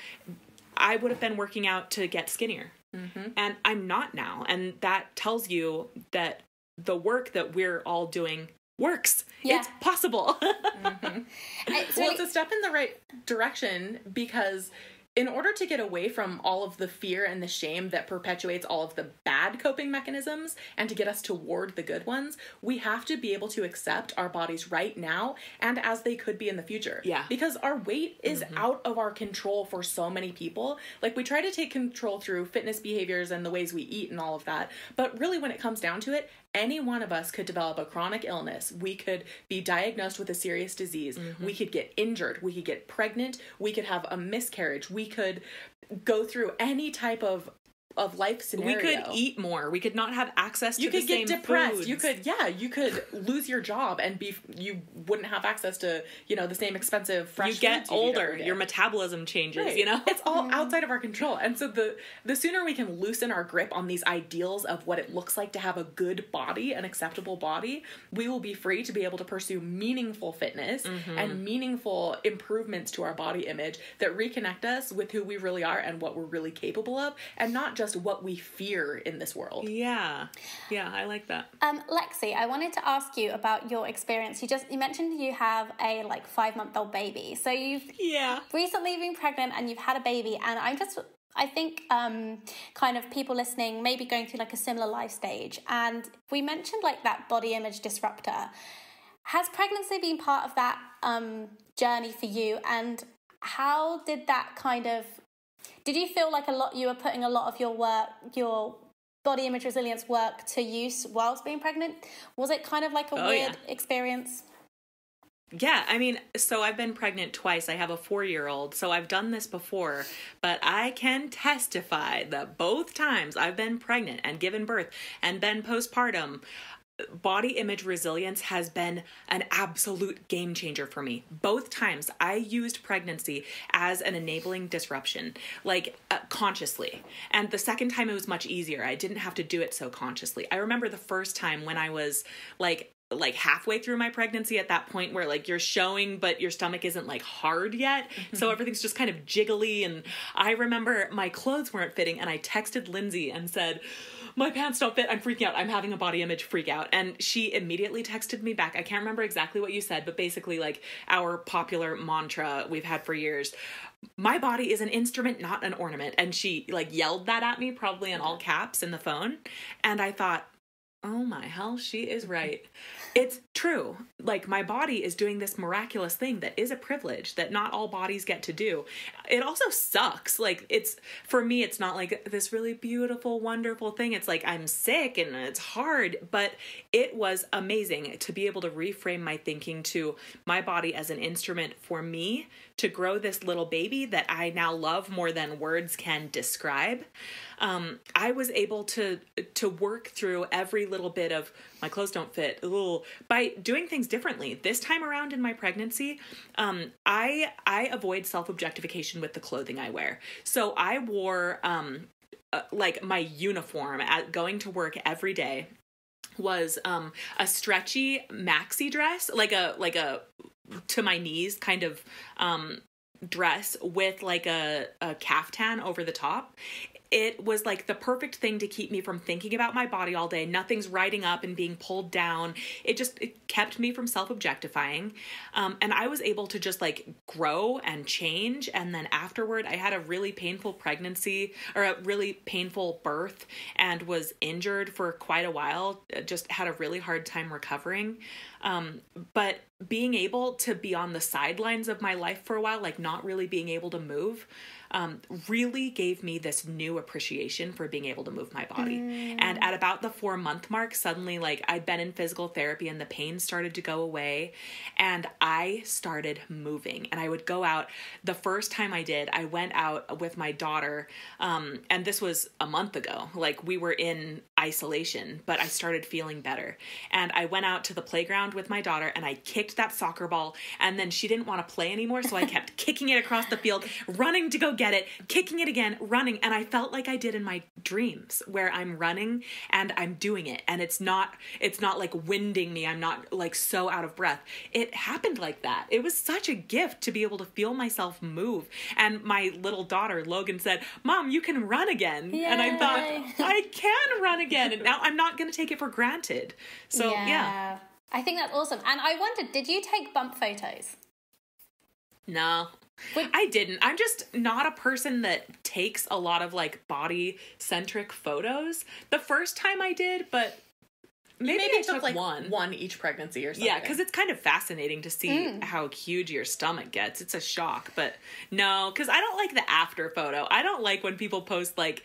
i would have been working out to get skinnier. Mm-hmm. And i'm not now. And that tells you that the work that we're all doing works Yeah. it's possible mm-hmm. It's well it's a step in the right direction because in order to get away from all of the fear and the shame that perpetuates all of the bad coping mechanisms and to get us toward the good ones, we have to be able to accept our bodies right now and as they could be in the future. Yeah. Because our weight is mm-hmm. out of our control for so many people. Like we try to take control through fitness behaviors and the ways we eat and all of that. But really, when it comes down to it, any one of us could develop a chronic illness. We could be diagnosed with a serious disease. Mm-hmm. We could get injured. We could get pregnant. We could have a miscarriage. We could go through any type of of life scenario. We could eat more. We could not have access to. You could get depressed. foods. You could, yeah, you could lose your job and be. You wouldn't have access to, you know, the same expensive fresh. You get eat older. Your metabolism changes. Right. You know. it's all outside of our control and so the the sooner we can loosen our grip on these ideals of what it looks like to have a good body an acceptable body we will be free to be able to pursue meaningful fitness Mm-hmm. and meaningful improvements to our body image that reconnect us with who we really are and what we're really capable of and not just what we fear in this world yeah. Yeah. I like that. Um, Lexie, I wanted to ask you about your experience. You just you mentioned you have a like five month old baby, so you've Yeah. recently been pregnant and you've had a baby, and I'm just I think um, kind of people listening maybe going through like a similar life stage, and we mentioned like that body image disruptor. Has pregnancy been part of that um, journey for you, and how did that kind of? Did you feel like a lot you were putting a lot of your work, your body image resilience work to use whilst being pregnant? Was it kind of like a Oh, weird yeah. experience? Yeah, I mean, so I've been pregnant twice. I have a four year old, so I've done this before, but I can testify that both times I've been pregnant and given birth and been postpartum, body image resilience has been an absolute game changer for me. Both times I used pregnancy as an enabling disruption, like uh, consciously. And the second time it was much easier. I didn't have to do it so consciously. I remember the first time when I was like like halfway through my pregnancy at that point where like you're showing but your stomach isn't like hard yet so everything's just kind of jiggly and i remember my clothes weren't fitting and i texted lindsay and said my pants don't fit. I'm freaking out. I'm having a body image freak out. And she immediately texted me back. I can't remember exactly what you said but basically like our popular mantra we've had for years my body is an instrument not an ornament. And she like yelled that at me probably in all caps in the phone. And i thought oh my hell, she is right. It's true. Like, my body is doing this miraculous thing that is a privilege that not all bodies get to do. It also sucks. Like, it's for me, it's not like this really beautiful, wonderful thing. It's like I'm sick and it's hard, but it was amazing to be able to reframe my thinking to my body as an instrument for me to grow this little baby that I now love more than words can describe. Um, I was able to to work through every little bit of my clothes don't fit ugh, by doing things differently. This time around in my pregnancy, um, I I avoid self objectification with the clothing I wear. So I wore um, uh, like my uniform at going to work every day was um a stretchy maxi dress like a like a to my knees kind of um dress with like a, a caftan over the top it was like the perfect thing to keep me from thinking about my body all day. Nothing's riding up and being pulled down. It just it kept me from self-objectifying. Um, and i was able to just like grow and change. And then afterward i had a really painful pregnancy or a really painful birth and was injured for quite a while. Just had a really hard time recovering. Um, but being able to be on the sidelines of my life for a while like not really being able to move um, really gave me this new appreciation for being able to move my body. And at about the four month mark, suddenly, like, I'd been in physical therapy and the pain started to go away. And I started moving. And I would go out. The first time I did, I went out with my daughter. Um, and this was a month ago. Like, we were in isolation, but I started feeling better. And I went out to the playground with my daughter and I kicked that soccer ball. And then she didn't want to play anymore. So I kept kicking it across the field, running to go get it, kicking it again, running. And I felt like I did in my dreams where I'm running and I'm doing it. And it's not, it's not like winding me. I'm not like so out of breath. It happened like that. It was such a gift to be able to feel myself move. And my little daughter, Logan, said, Mom, you can run again. And I thought, I can run again. And now I'm not going to take it for granted. So, yeah. I think that's awesome. And I wondered, did you take bump photos? No, Would- I didn't. I'm just not a person that takes a lot of like body centric photos. The first time I did, but maybe, Maybe I it took took like one. one each pregnancy or something. Yeah, because it's kind of fascinating to see Mm. how huge your stomach gets. It's a shock, but no, because I don't like the after photo. I don't like when people post like,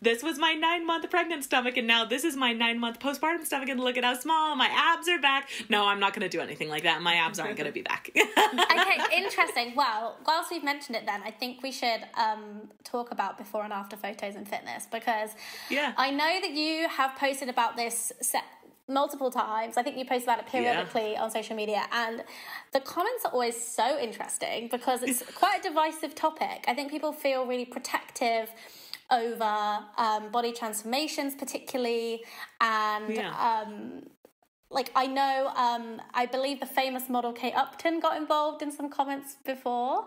"This was my nine month pregnant stomach, and now this is my nine month postpartum stomach, and look at how small my abs are back." No, I'm not going to do anything like that. My abs aren't going to be back. okay, interesting. Well, whilst we've mentioned it, then I think we should um, talk about before and after photos in fitness because Yeah. I know that you have posted about this set multiple times. I think you post about it periodically on social media, and the comments are always so interesting because it's quite a divisive topic. I think people feel really protective over um, body transformations, particularly, and Yeah. um, like I know, um, I believe the famous model Kate Upton got involved in some comments before.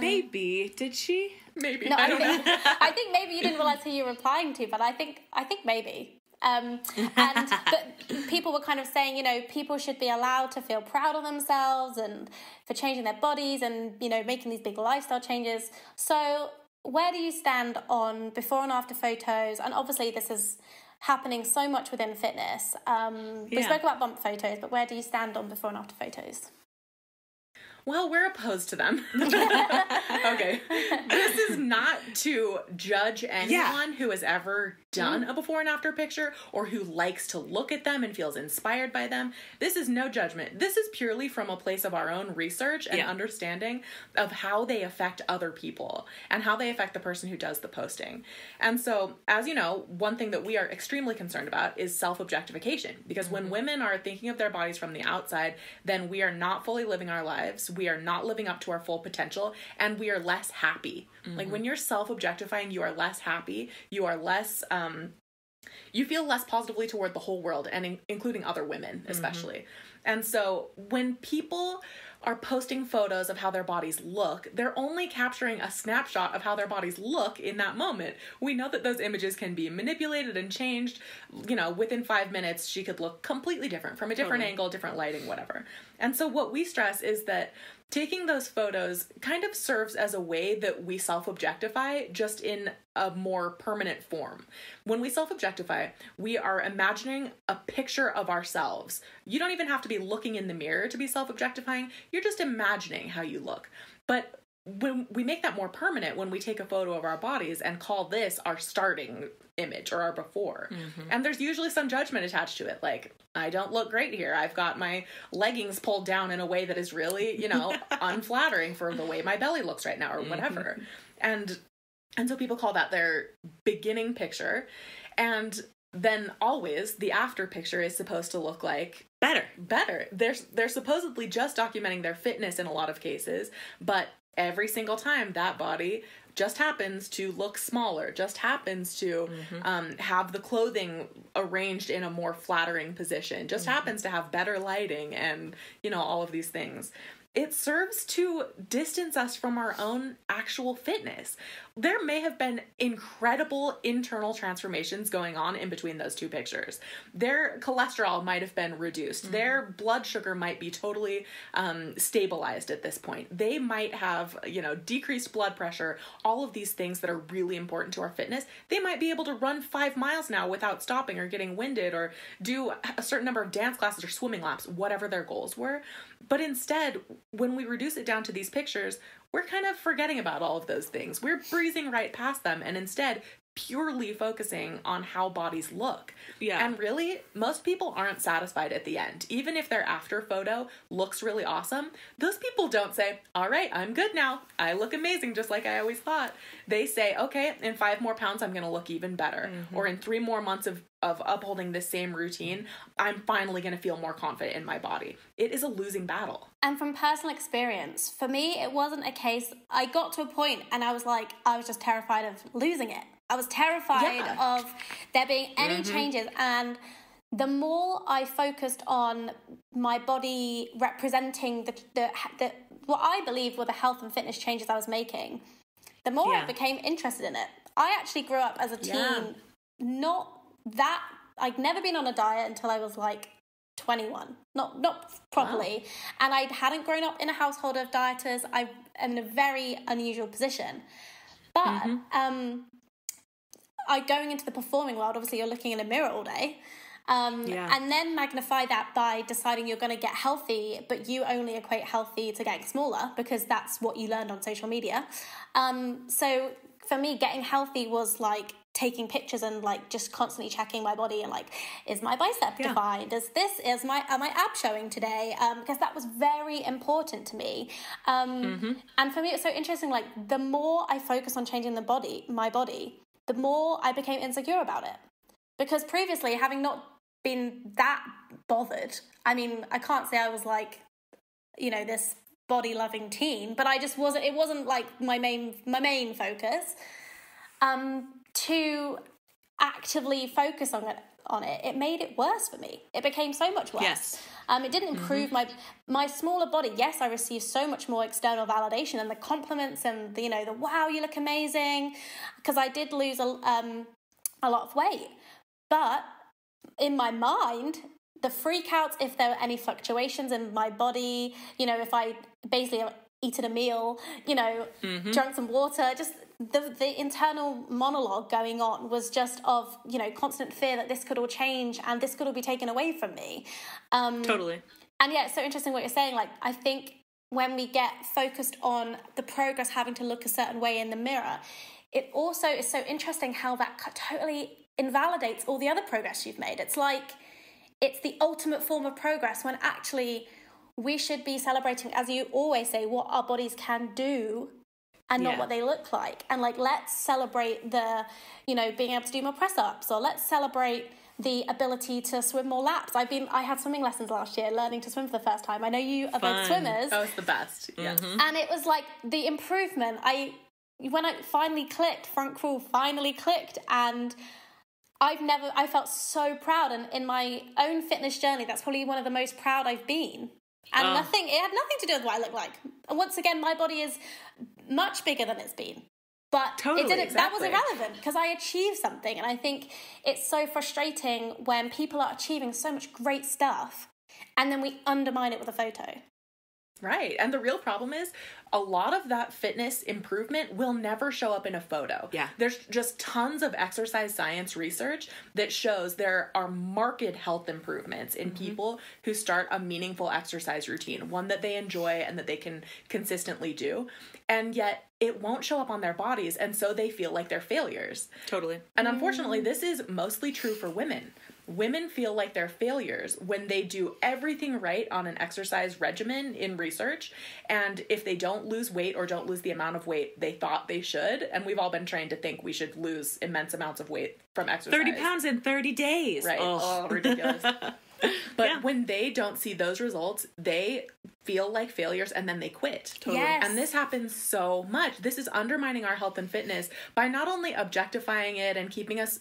Maybe did she? maybe. No, I I, don't think know. I think maybe you didn't realize who you were replying to, but I think I think maybe. Um, and but people were kind of saying, you know, people should be allowed to feel proud of themselves and for changing their bodies and you know making these big lifestyle changes. So where do you stand on before and after photos? And obviously, this is happening so much within fitness. Um, We Yeah. spoke about bump photos, but where do you stand on before and after photos? Well, we're opposed to them. okay. This is not to judge anyone who has ever done mm-hmm. a before and after picture or who likes to look at them and feels inspired by them. This is no judgment. This is purely from a place of our own research and Yeah. understanding of how they affect other people and how they affect the person who does the posting. And so, as you know, one thing that we are extremely concerned about is self objectification because when mm-hmm. women are thinking of their bodies from the outside, then we are not fully living our lives. We are not living up to our full potential and we are less happy. Like when you're self objectifying, you are less happy. You are less, um, you feel less positively toward the whole world and in- including other women especially and so when people are posting photos of how their bodies look they're only capturing a snapshot of how their bodies look in that moment we know that those images can be manipulated and changed you know within five minutes she could look completely different from a different Totally. angle different lighting whatever and so what we stress is that taking those photos kind of serves as a way that we self objectify just in a more permanent form. When we self objectify, we are imagining a picture of ourselves. You don't even have to be looking in the mirror to be self objectifying, you're just imagining how you look. But when we make that more permanent when we take a photo of our bodies and call this our starting image or our before. Mm-hmm. And there's usually some judgment attached to it like I don't look great here. I've got my leggings pulled down in a way that is really, you know, unflattering for the way my belly looks right now or mm-hmm. whatever. And and so people call that their beginning picture. And then always the after picture is supposed to look like Better. better. They're they're supposedly just documenting their fitness in a lot of cases, but every single time that body just happens to look smaller, just happens to um, have the clothing arranged in a more flattering position, just happens to have better lighting, and you know all of these things. It serves to distance us from our own actual fitness. There may have been incredible internal transformations going on in between those two pictures. Their cholesterol might have been reduced. Their blood sugar might be totally um, stabilized at this point. They might have, you know, decreased blood pressure, all of these things that are really important to our fitness. They might be able to run five miles now without stopping or getting winded or do a certain number of dance classes or swimming laps, whatever their goals were. But instead, when we reduce it down to these pictures, we're kind of forgetting about all of those things. We're breezing right past them and instead purely focusing on how bodies look. Yeah. And really, most people aren't satisfied at the end. Even if their after photo looks really awesome, those people don't say, All right, I'm good now. I look amazing, just like I always thought. They say, Okay, in five more pounds, I'm going to look even better. Mm-hmm. Or in three more months of, of upholding this same routine, I'm finally going to feel more confident in my body. It is a losing battle. And from personal experience, for me, it wasn't a case. I got to a point and I was like, I was just terrified of losing it. I was terrified Yeah. of there being any changes. And the more I focused on my body representing the, the, the what I believed were the health and fitness changes I was making, the more I became interested in it. I actually grew up as a teen, Yeah. not that I'd never been on a diet until I was like 21 not not properly and i hadn't grown up in a household of dieters i am in a very unusual position but Mm-hmm. um i going into the performing world obviously you're looking in a mirror all day um, Yeah. and then magnify that by deciding you're going to get healthy, but you only equate healthy to getting smaller because that's what you learned on social media. Um, so for me, getting healthy was like taking pictures and like just constantly checking my body and like, is my bicep Yeah. defined? Is this is my are my abs showing today? Um, because that was very important to me. Um, and for me, it's so interesting. Like the more I focus on changing the body, my body, the more I became insecure about it. Because previously having not been that bothered i mean i can't say i was like you know this body loving teen but i just wasn't it wasn't like my main my main focus um to actively focus on it on it it made it worse for me. It became so much worse. Yes. Um, it didn't improve my my smaller body. Yes, I received so much more external validation and the compliments and the, you know the wow, you look amazing, because I did lose a um, a lot of weight. But in my mind, the freakouts, if there were any fluctuations in my body, you know, if I basically eaten a meal, you know, drunk some water, just the the internal monologue going on was just of you know constant fear that this could all change and this could all be taken away from me. Um, Totally. and yeah, it's so interesting what you're saying. Like, I think when we get focused on the progress having to look a certain way in the mirror, it also is so interesting how that totally invalidates all the other progress you've made. It's like it's the ultimate form of progress when actually we should be celebrating, as you always say, what our bodies can do and not Yeah. what they look like. And like, let's celebrate the, you know, being able to do more press ups or let's celebrate the ability to swim more laps. I've been, I had swimming lessons last year, learning to swim for the first time. I know you are Fun. both swimmers Oh, it's the best. Yeah. Mm-hmm. and it was like the improvement i when i finally clicked front crawl finally clicked and i've never i felt so proud and in my own fitness journey that's probably one of the most proud i've been and Oh. nothing it had nothing to do with what i look like and once again my body is much bigger than it's been. But Totally, it didn't that was irrelevant because i achieved something. And i think it's so frustrating when people are achieving so much great stuff and then we undermine it with a photo Right. And the real problem is a lot of that fitness improvement will never show up in a photo. Yeah. There's just tons of exercise science research that shows there are marked health improvements in mm-hmm. people who start a meaningful exercise routine, one that they enjoy and that they can consistently do. And yet it won't show up on their bodies. And so they feel like they're failures. Totally. And unfortunately, this is mostly true for women. Women feel like they're failures when they do everything right on an exercise regimen in research. And if they don't lose weight or don't lose the amount of weight they thought they should, and we've all been trained to think we should lose immense amounts of weight from exercise. 30 pounds in 30 days. Right. Ugh. Oh, ridiculous. But Yeah. when they don't see those results, they feel like failures and then they quit. Totally. Yes. And this happens so much. This is undermining our health and fitness by not only objectifying it and keeping us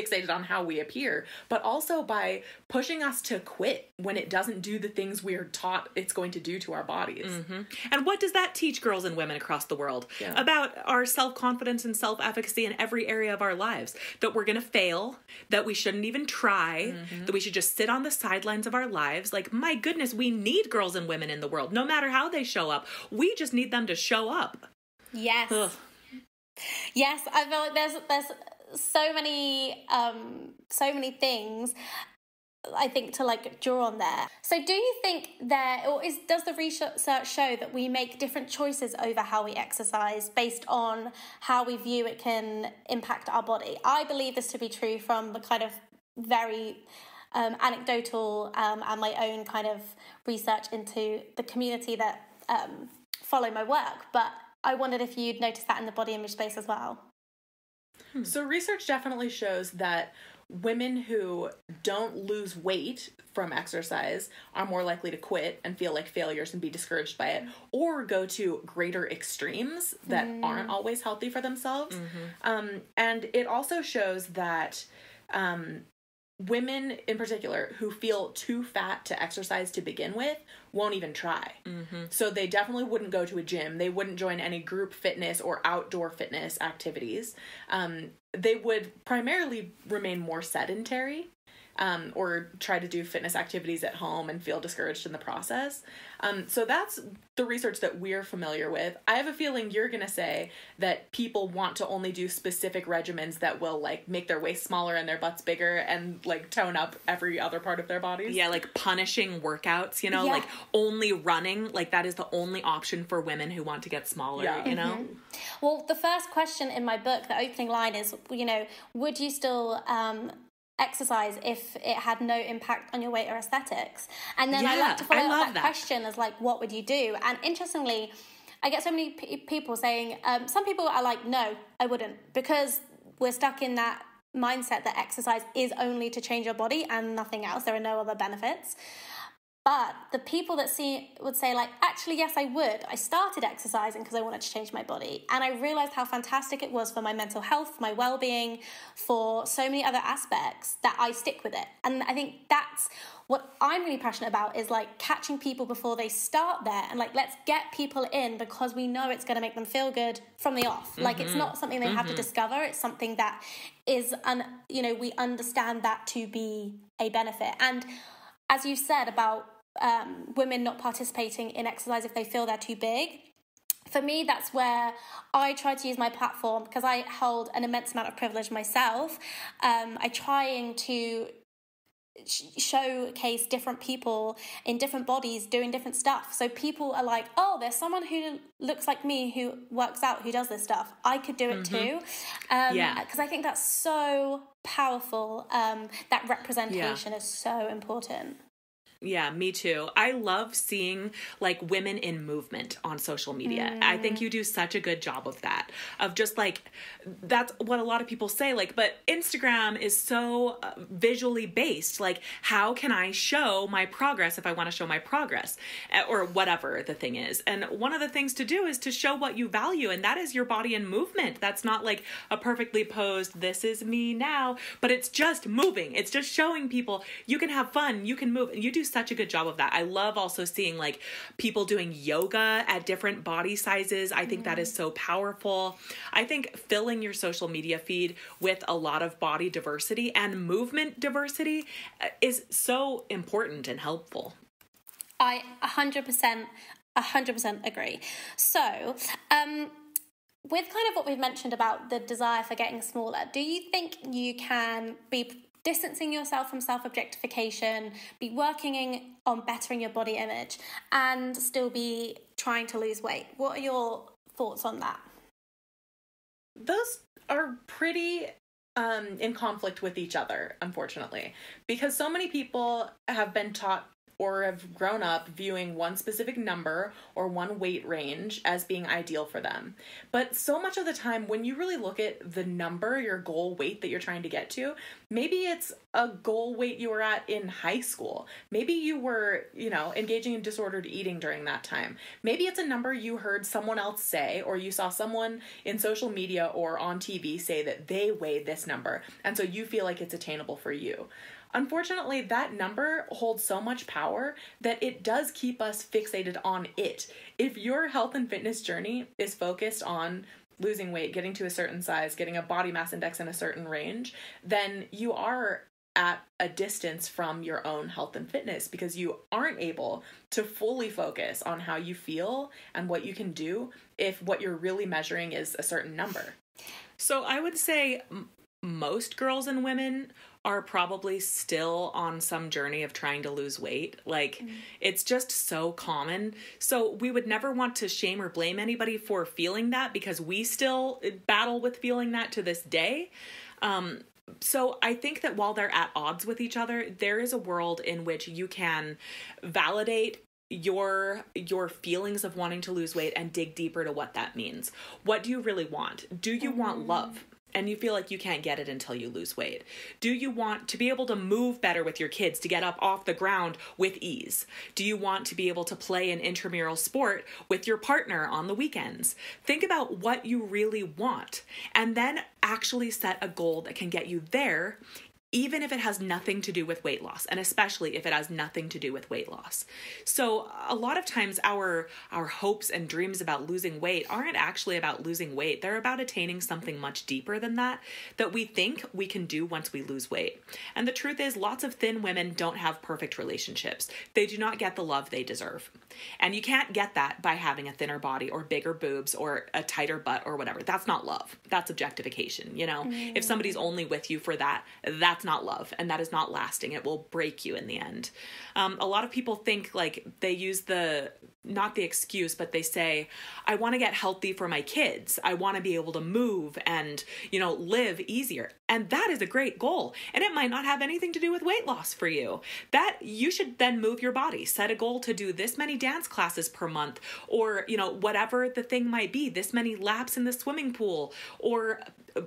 fixated on how we appear, but also by pushing us to quit when it doesn't do the things we're taught it's going to do to our bodies. Mm-hmm. And what does that teach girls and women across the world Yeah. about our self confidence and self efficacy in every area of our lives? That we're going to fail, that we shouldn't even try, mm-hmm. that we should just sit on the sidelines of our lives. Like, my goodness, we need girls and women in the world, no matter how they show up. We just need them to show up. yes Ugh. Yes, I feel like there's there's so many um so many things I think to like draw on there. So do you think there or is does the research show that we make different choices over how we exercise based on how we view it can impact our body? I believe this to be true from the kind of very um, anecdotal um, and my own kind of research into the community that um, follow my work. But I wondered if you'd noticed that in the body image space as well. So, research definitely shows that women who don't lose weight from exercise are more likely to quit and feel like failures and be discouraged by it, or go to greater extremes that aren't always healthy for themselves. Um, and it also shows that um, women in particular who feel too fat to exercise to begin with won't even try. So they definitely wouldn't go to a gym. They wouldn't join any group fitness or outdoor fitness activities. Um, they would primarily remain more sedentary. Um, or try to do fitness activities at home and feel discouraged in the process. Um, so that's the research that we're familiar with. I have a feeling you're going to say that people want to only do specific regimens that will like make their waist smaller and their butts bigger and like tone up every other part of their bodies. Yeah, like punishing workouts, you know, Yeah. like only running, like that is the only option for women who want to get smaller, Yeah. you know? Well, the first question in my book, the opening line is, you know, would you still um, exercise if it had no impact on your weight or aesthetics? And then I like to follow up that, that. question as like, what would you do? And interestingly, I get so many p- people saying, um, some people are like, no, I wouldn't, because we're stuck in that mindset that exercise is only to change your body and nothing else. There are no other benefits. But the people that see would say like, actually, yes, I would. I started exercising because I wanted to change my body, and I realized how fantastic it was for my mental health, my well-being, for so many other aspects that I stick with it. And I think that's what I'm really passionate about is like catching people before they start there, and like let's get people in because we know it's going to make them feel good from the off. Like it's mm-hmm. not something they have to mm-hmm. discover. It's something that is, un- you know, we understand that to be a benefit and as you said about um, women not participating in exercise if they feel they're too big. For me that's where i try to use my platform because i hold an immense amount of privilege myself. Um, i trying to showcase different people in different bodies doing different stuff. So people are like oh there's someone who looks like me who works out who does this stuff. I could do it too. Um, Yeah. because i think that's so powerful. Um, that representation is so important Yeah, me too. I love seeing like women in movement on social media. I think you do such a good job of that. Of just like that's what a lot of people say like but Instagram is so uh, visually based. Like how can I show my progress if I want to show my progress or whatever the thing is. And one of the things to do is to show what you value and that is your body in movement. That's not like a perfectly posed this is me now, but it's just moving. It's just showing people you can have fun, you can move. And you do such a good job of that. I love also seeing like people doing yoga at different body sizes. I think that is so powerful. I think filling your social media feed with a lot of body diversity and movement diversity uh, is so important and helpful. I 100% 100% agree. So, um with kind of what we've mentioned about the desire for getting smaller, do you think you can be distancing yourself from self-objectification, be working on bettering your body image and still be trying to lose weight? What are your thoughts on that? those are pretty um in conflict with each other unfortunately because so many people have been taught or have grown up viewing one specific number or one weight range as being ideal for them. But so much of the time, when you really look at the number, your goal weight that you're trying to get to, maybe it's a goal weight you were at in high school. Maybe you were, you know, engaging in disordered eating during that time. Maybe it's a number you heard someone else say, or you saw someone in social media or on TV say that they weighed this number. And so you feel like it's attainable for you. Unfortunately, that number holds so much power that it does keep us fixated on it. If your health and fitness journey is focused on losing weight, getting to a certain size, getting a body mass index in a certain range, then you are at a distance from your own health and fitness because you aren't able to fully focus on how you feel and what you can do if what you're really measuring is a certain number. So I would say most girls and women are probably still on some journey of trying to lose weight. Like it's just so common. So we would never want to shame or blame anybody for feeling that because we still battle with feeling that to this day. Um so I think that while they're at odds with each other, there is a world in which you can validate your your feelings of wanting to lose weight and dig deeper to what that means. What do you really want? Do you want love? And you feel like you can't get it until you lose weight. Do you want to be able to move better with your kids, to get up off the ground with ease? Do you want to be able to play an intramural sport with your partner on the weekends? Think about what you really want and then actually set a goal that can get you there even if it has nothing to do with weight loss and especially if it has nothing to do with weight loss. So a lot of times our our hopes and dreams about losing weight aren't actually about losing weight. They're about attaining something much deeper than that that we think we can do once we lose weight. And the truth is lots of thin women don't have perfect relationships. They do not get the love they deserve. And you can't get that by having a thinner body or bigger boobs or a tighter butt or whatever. That's not love. That's objectification you know? Mm. if somebody's only with you for that that's that's not love and that is not lasting. It will break you in the end. Um, a lot of people think like they use the not the excuse, but they say, I want to get healthy for my kids. I want to be able to move and, you know, live easier. And that is a great goal. And it might not have anything to do with weight loss for you. That you should then move your body. Set a goal to do this many dance classes per month or, you know, whatever the thing might be, this many laps in the swimming pool or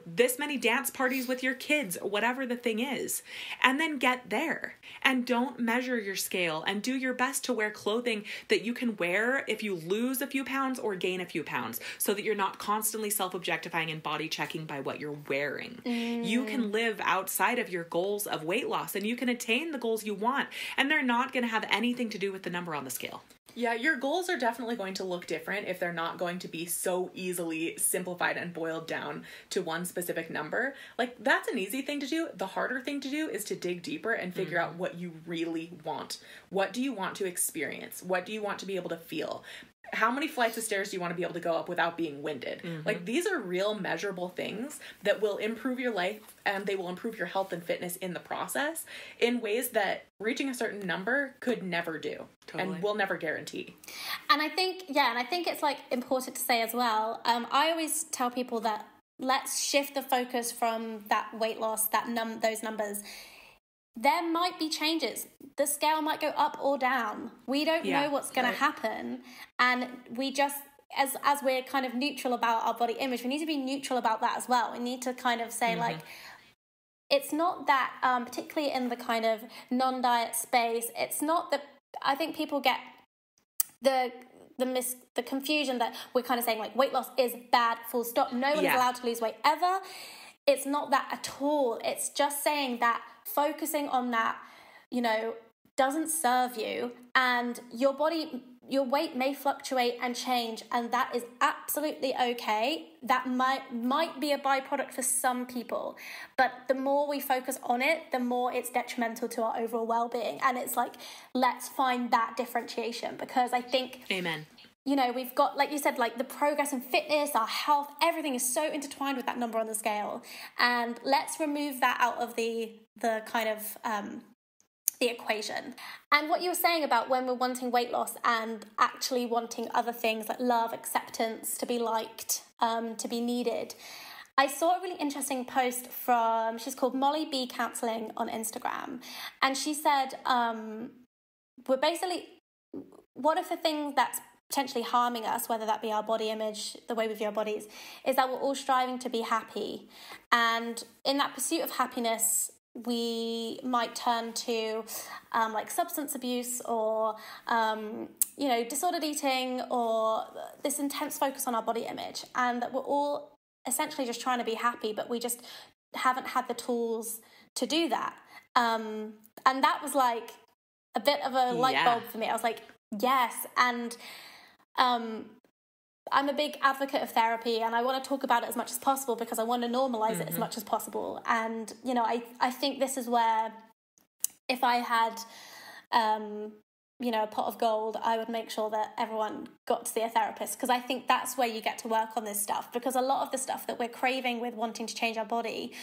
this many dance parties with your kids, whatever the thing is, and then get there. And don't measure your scale and do your best to wear clothing that you can wear if you lose a few pounds or gain a few pounds so that you're not constantly self objectifying and body checking by what you're wearing. Mm. You can live outside of your goals of weight loss and you can attain the goals you want, and they're not going to have anything to do with the number on the scale. Yeah, your goals are definitely going to look different if they're not going to be so easily simplified and boiled down to one specific number. Like, that's an easy thing to do. The harder thing to do is to dig deeper and figure mm-hmm. out what you really want. What do you want to experience? What do you want to be able to feel? How many flights of stairs do you want to be able to go up without being winded? Mm-hmm. Like these are real measurable things that will improve your life and they will improve your health and fitness in the process in ways that reaching a certain number could never do totally. and will never guarantee. And I think yeah, and I think it's like important to say as well. Um, I always tell people that let's shift the focus from that weight loss, that num those numbers there might be changes. The scale might go up or down. We don't yeah, know what's going right. to happen. And we just, as, as we're kind of neutral about our body image, we need to be neutral about that as well. We need to kind of say, mm-hmm. like, it's not that, um, particularly in the kind of non diet space, it's not that I think people get the the mis the confusion that we're kind of saying like weight loss is bad full stop no one yeah. is allowed to lose weight ever it's not that at all it's just saying that focusing on that, you know, doesn't serve you and your body your weight may fluctuate and change and that is absolutely okay. That might might be a byproduct for some people but the more we focus on it the more it's detrimental to our overall well-being and it's like let's find that differentiation because i think amen you know we've got like you said like the progress in fitness our health everything is so intertwined with that number on the scale and let's remove that out of the the kind of um, the equation. And what you were saying about when we're wanting weight loss and actually wanting other things like love, acceptance, to be liked, um, to be needed. I saw a really interesting post from, she's called Molly B Counseling on Instagram. And she said, um, we're basically, one of the things that's potentially harming us, whether that be our body image, the way we view our bodies, is that we're all striving to be happy. And in that pursuit of happiness, we might turn to um, like substance abuse or um, you know disordered eating or this intense focus on our body image and that we're all essentially just trying to be happy but we just haven't had the tools to do that um, and that was like a bit of a light yeah. bulb for me i was like yes and um, I'm a big advocate of therapy and I want to talk about it as much as possible because I want to normalize mm-hmm. it as mm-hmm. much as possible. And, you know, I, I think this is where if I had, um, you know, a pot of gold, I would make sure that everyone got to see a therapist because I think that's where you get to work on this stuff because a lot of the stuff that we're craving with wanting to change our body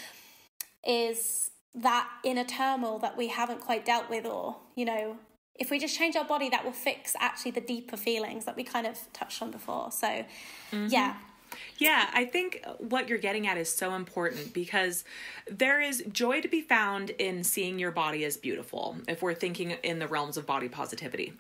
is that inner turmoil that we haven't quite dealt with or, you know, if we just change our body, that will fix actually the deeper feelings that we kind of touched on before. So, mm-hmm. yeah, yeah, I think what you're getting at is so important because there is joy to be found in seeing your body as beautiful, if we're thinking in the realms of body positivity.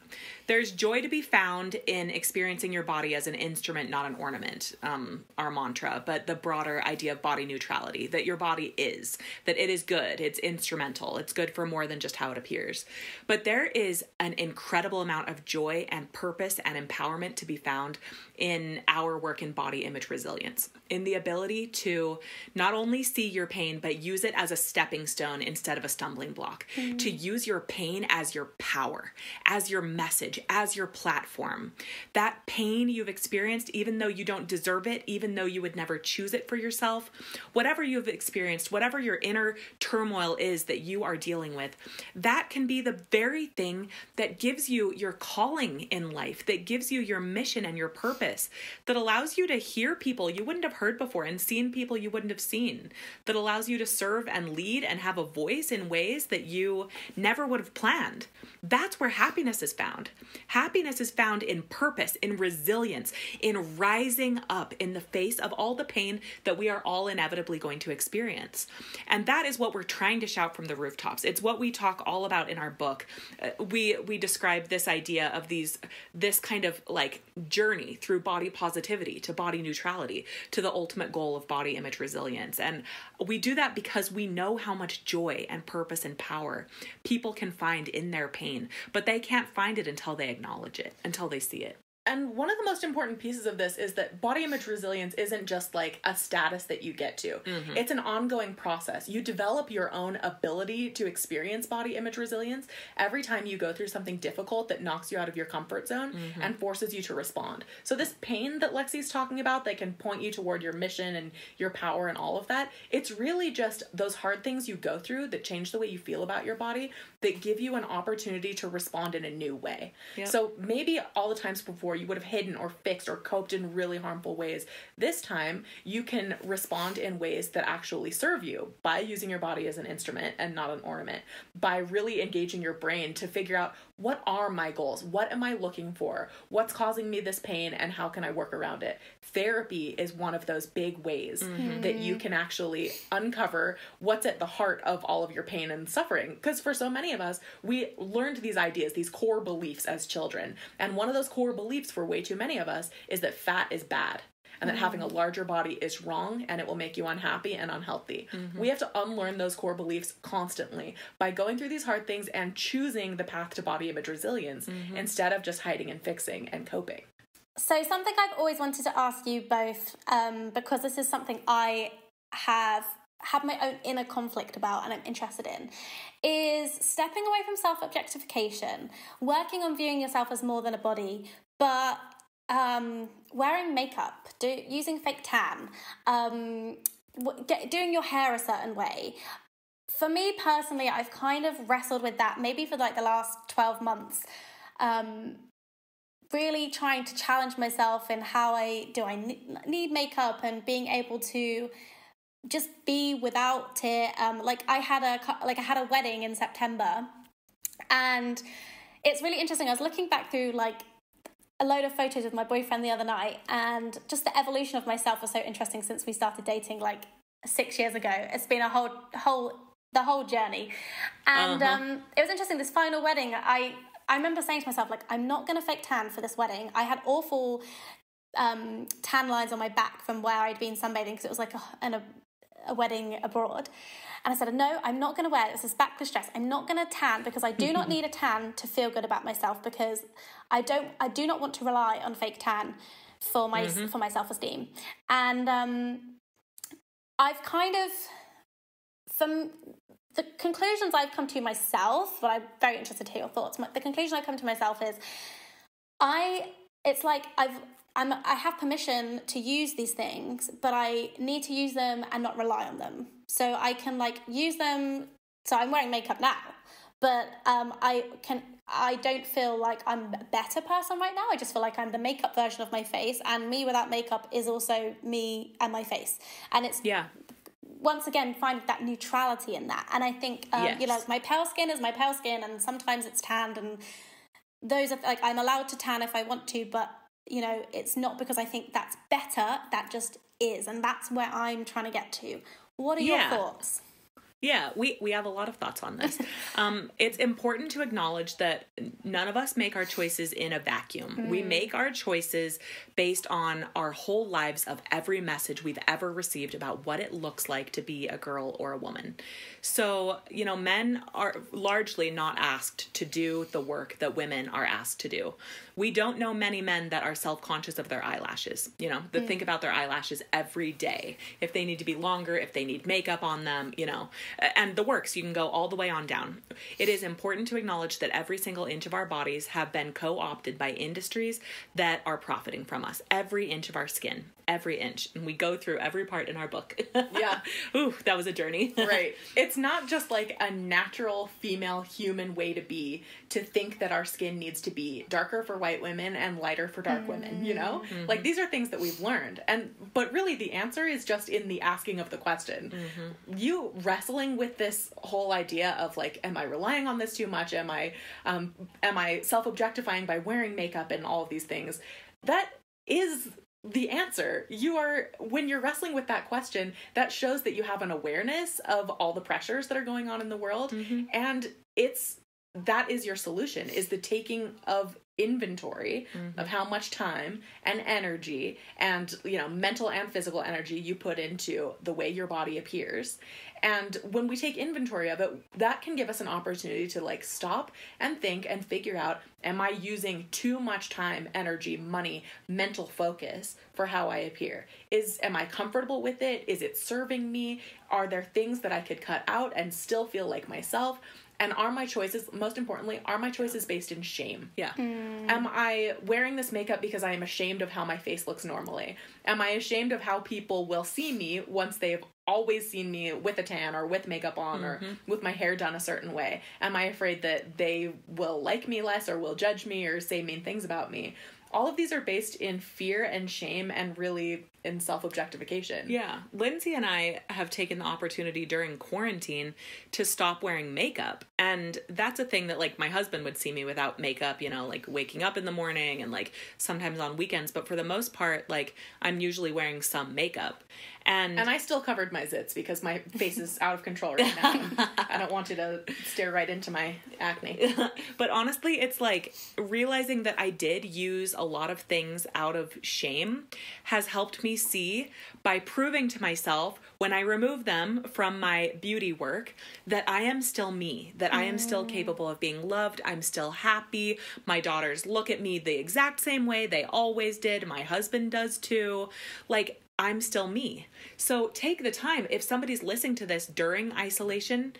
There's joy to be found in experiencing your body as an instrument, not an ornament, um, our mantra, but the broader idea of body neutrality that your body is, that it is good, it's instrumental, it's good for more than just how it appears. But there is an incredible amount of joy and purpose and empowerment to be found in our work in body image image resilience in the ability to not only see your pain, but use it as a stepping stone instead of a stumbling block, mm-hmm. to use your pain as your power, as your message, as your platform. That pain you've experienced, even though you don't deserve it, even though you would never choose it for yourself, whatever you've experienced, whatever your inner turmoil is that you are dealing with, that can be the very thing that gives you your calling in life, that gives you your mission and your purpose, that allows you to hear people you wouldn't have heard before and seen people you wouldn't have seen, that allows you to serve and lead and have a voice in ways that you never would have planned. That's where happiness is found. Happiness is found in purpose, in resilience, in rising up in the face of all the pain that we are all inevitably going to experience. And that is what we're trying to shout from the rooftops. It's what we talk all about in our book. Uh, we we describe this idea of these this kind of like journey through body positivity to body neutrality to the ultimate goal of body image resilience. And we do that because we know how much joy and purpose and power people can find in their pain, but they can't find it until they acknowledge it, until they see it. And one of the most important pieces of this is that body image resilience isn't just like a status that you get to. Mm-hmm. It's an ongoing process. You develop your own ability to experience body image resilience every time you go through something difficult that knocks you out of your comfort zone mm-hmm. and forces you to respond. So this pain that Lexie's talking about that can point you toward your mission and your power and all of that, it's really just those hard things you go through that change the way you feel about your body that give you an opportunity to respond in a new way. Yep. So maybe all the times before before you would have hidden or fixed or coped in really harmful ways. This time, you can respond in ways that actually serve you by using your body as an instrument and not an ornament, by really engaging your brain to figure out what are my goals? What am I looking for? What's causing me this pain and how can I work around it? Therapy is one of those big ways mm-hmm. that you can actually uncover what's at the heart of all of your pain and suffering. Because for so many of us, we learned these ideas, these core beliefs as children. And one of those core beliefs for way too many of us is that fat is bad and that having a larger body is wrong and it will make you unhappy and unhealthy. Mm-hmm. We have to unlearn those core beliefs constantly by going through these hard things and choosing the path to body image resilience mm-hmm. instead of just hiding and fixing and coping. So, something I've always wanted to ask you both, um, because this is something I have had my own inner conflict about and I'm interested in is stepping away from self objectification, working on viewing yourself as more than a body, but um, wearing makeup, do, using fake tan, um, get, doing your hair a certain way. For me personally, I've kind of wrestled with that maybe for like the last 12 months. Um, really trying to challenge myself in how I do I need makeup and being able to just be without it. Um, like I had a like I had a wedding in September, and it's really interesting. I was looking back through like a load of photos with my boyfriend the other night, and just the evolution of myself was so interesting since we started dating like six years ago. It's been a whole whole the whole journey, and uh-huh. um, it was interesting. This final wedding, I I remember saying to myself like, I'm not gonna fake tan for this wedding. I had awful um, tan lines on my back from where I'd been sunbathing because it was like a, an, a, a wedding abroad. And I said, no, I'm not going to wear this. This backless dress. I'm not going to tan because I do not need a tan to feel good about myself because I don't. I do not want to rely on fake tan for my mm-hmm. for my self esteem. And um, I've kind of from the conclusions I've come to myself. But I'm very interested to hear your thoughts. The conclusion I've come to myself is, I. It's like I've I'm, I have permission to use these things, but I need to use them and not rely on them. So I can like use them. So I'm wearing makeup now, but um, I can. I don't feel like I'm a better person right now. I just feel like I'm the makeup version of my face, and me without makeup is also me and my face. And it's yeah. Once again, find that neutrality in that, and I think um, yes. you know my pale skin is my pale skin, and sometimes it's tanned, and those are like I'm allowed to tan if I want to, but you know, it's not because I think that's better, that just is. And that's where I'm trying to get to. What are yeah. your thoughts? Yeah, we, we have a lot of thoughts on this. um, it's important to acknowledge that none of us make our choices in a vacuum. We make our choices based on our whole lives of every message we've ever received about what it looks like to be a girl or a woman. So, you know, men are largely not asked to do the work that women are asked to do. We don't know many men that are self conscious of their eyelashes, you know, that think about their eyelashes every day. If they need to be longer, if they need makeup on them, you know, and the works, you can go all the way on down. It is important to acknowledge that every single inch of our bodies have been co opted by industries that are profiting from us. Every inch of our skin, every inch. And we go through every part in our book. Yeah. Ooh, that was a journey. right. It's not just like a natural female human way to be to think that our skin needs to be darker for white women and lighter for dark women, you know? Like these are things that we've learned. And but really the answer is just in the asking of the question. You wrestling with this whole idea of like am I relying on this too much? Am I um am I self-objectifying by wearing makeup and all of these things? That is the answer. You are, when you're wrestling with that question, that shows that you have an awareness of all the pressures that are going on in the world. Mm-hmm. And it's, that is your solution, is the taking of inventory mm-hmm. of how much time and energy and you know mental and physical energy you put into the way your body appears and when we take inventory of it that can give us an opportunity to like stop and think and figure out am i using too much time energy money mental focus for how i appear? Is am i comfortable with it? Is it serving me? Are there things that i could cut out and still feel like myself and are my choices most importantly are my choices based in shame Yeah. Mm. Am I wearing this makeup because I am ashamed of how my face looks normally? Am I ashamed of how people will see me once they've always seen me with a tan or with makeup on or mm-hmm. with my hair done a certain way? Am I afraid that they will like me less or will judge me or say mean things about me? All of these are based in fear and shame and really in self objectification. Yeah. Lindsay and I have taken the opportunity during quarantine to stop wearing makeup. And that's a thing that, like, my husband would see me without makeup, you know, like waking up in the morning and, like, sometimes on weekends. But for the most part, like, I'm usually wearing some makeup. And, And I still covered my zits because my face is out of control right now. I don't want you to stare right into my acne. but honestly, it's like realizing that I did use a lot of things out of shame has helped me see by proving to myself when I remove them from my beauty work that I am still me, that I am still mm. capable of being loved, I'm still happy. My daughters look at me the exact same way they always did. My husband does too. Like, I'm still me. So take the time. If somebody's listening to this during isolation,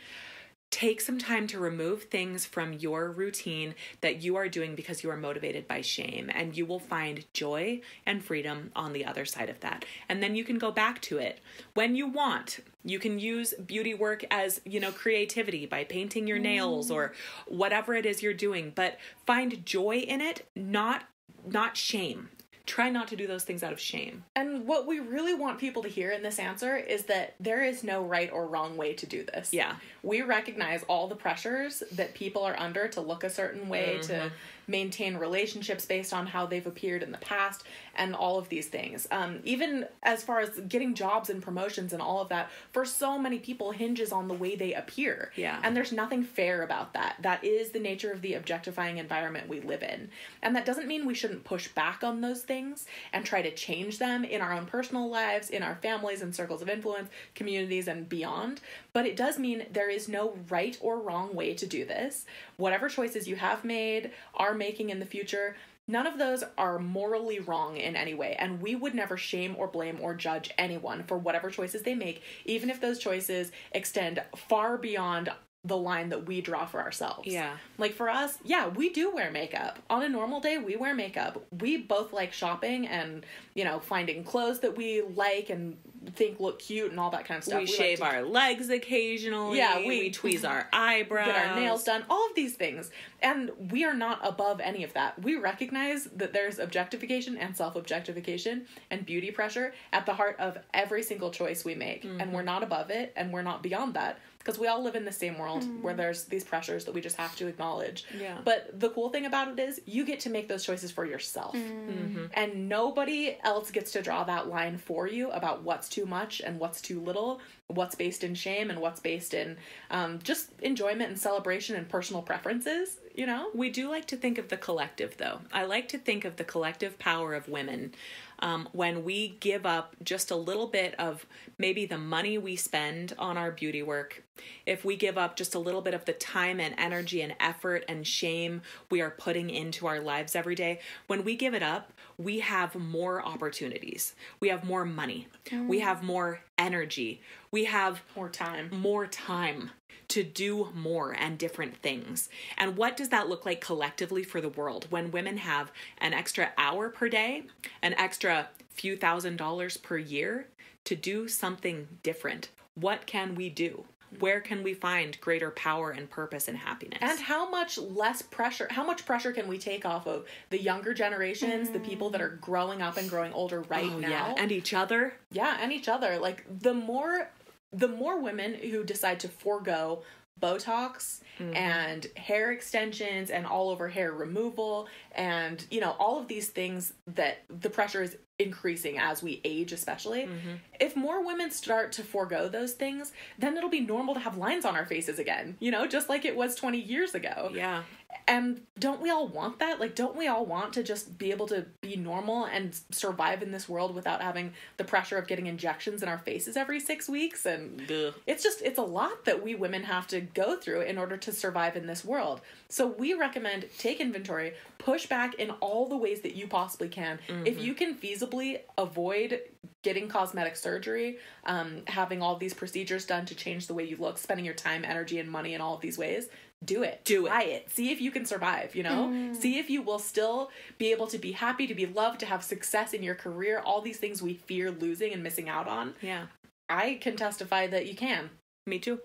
take some time to remove things from your routine that you are doing because you are motivated by shame and you will find joy and freedom on the other side of that. And then you can go back to it when you want. You can use beauty work as you know creativity by painting your nails or whatever it is you're doing but find joy in it not not shame try not to do those things out of shame And what we really want people to hear in this answer is that there is no right or wrong way to do this. Yeah. We recognize all the pressures that people are under to look a certain way, to mm-hmm. Maintain relationships based on how they've appeared in the past, and all of these things. Um, even as far as getting jobs and promotions and all of that, for so many people, hinges on the way they appear. Yeah. And there's nothing fair about that. That is the nature of the objectifying environment we live in. And that doesn't mean we shouldn't push back on those things and try to change them in our own personal lives, in our families and circles of influence, communities, and beyond. But it does mean there is no right or wrong way to do this. Whatever choices you have made, are making in the future, None of those are morally wrong in any way, and we would never shame or blame or judge anyone for whatever choices they make, even if those choices extend far beyond the line that we draw for ourselves. Yeah. Like for us, yeah, we do wear makeup. On a normal day, we wear makeup. We both like shopping and, you know, finding clothes that we like and think look cute and all that kind of stuff. we, like shave to our legs occasionally Yeah, we, we- tweeze our eyebrows get our nails done, all of these things. And we are not above any of that. We recognize that there's objectification and self objectification and beauty pressure at the heart of every single choice we make. And we're mm-hmm. not above it and we're not beyond that. Because we all live in the same world where mm. there's these pressures that we just have to acknowledge. Yeah. But the cool thing about it is you get to make those choices for yourself. Mm. Mm-hmm. And nobody else gets to draw that line for you about what's too much and what's too little, what's based in shame and what's based in um, just enjoyment and celebration and personal preferences, you know? We do like to think of the collective, though. I like to think of the collective power of women um, when we give up just a little bit of maybe the money we spend on our beauty work. If we give up just a little bit of the time and energy and effort and shame we are putting into our lives every day, when we give it up, we have more opportunities. We have more money. We have more energy. We have More time. more time to do more and different things. And what does that look like collectively for the world when women have an extra hour per day, an extra few thousand dollars per year to do something different? What can we do? Where can we find greater power and purpose and happiness? And how much less pressure, how much pressure can we take off of the younger generations, the people that are growing up and growing older right oh, now? yeah, and each other. yeah, and each other. Like the more the more women who decide to forego Botox mm-hmm. and hair extensions and all over hair removal and you know all of these things that the pressure is increasing as we age especially mm-hmm. if more women start to forego those things then it'll be normal to have lines on our faces again you know just like it was 20 years ago Yeah. and don't we all want that? Like, don't we all want to just be able to be normal and survive in this world without having the pressure of getting injections in our faces every six weeks? And Ugh. it's just, it's a lot that we women have to go through in order to survive in this world. So we recommend take inventory, push back in all the ways that you possibly can. If you can feasibly avoid getting cosmetic surgery, um, having all these procedures done to change the way you look, spending your time, energy, and money in all of these ways, do it. Do it. Try it. See if you can survive, you know? See if you will still be able to be happy, to be loved, to have success in your career, all these things we fear losing and missing out on. Yeah. I can testify that you can. Me too.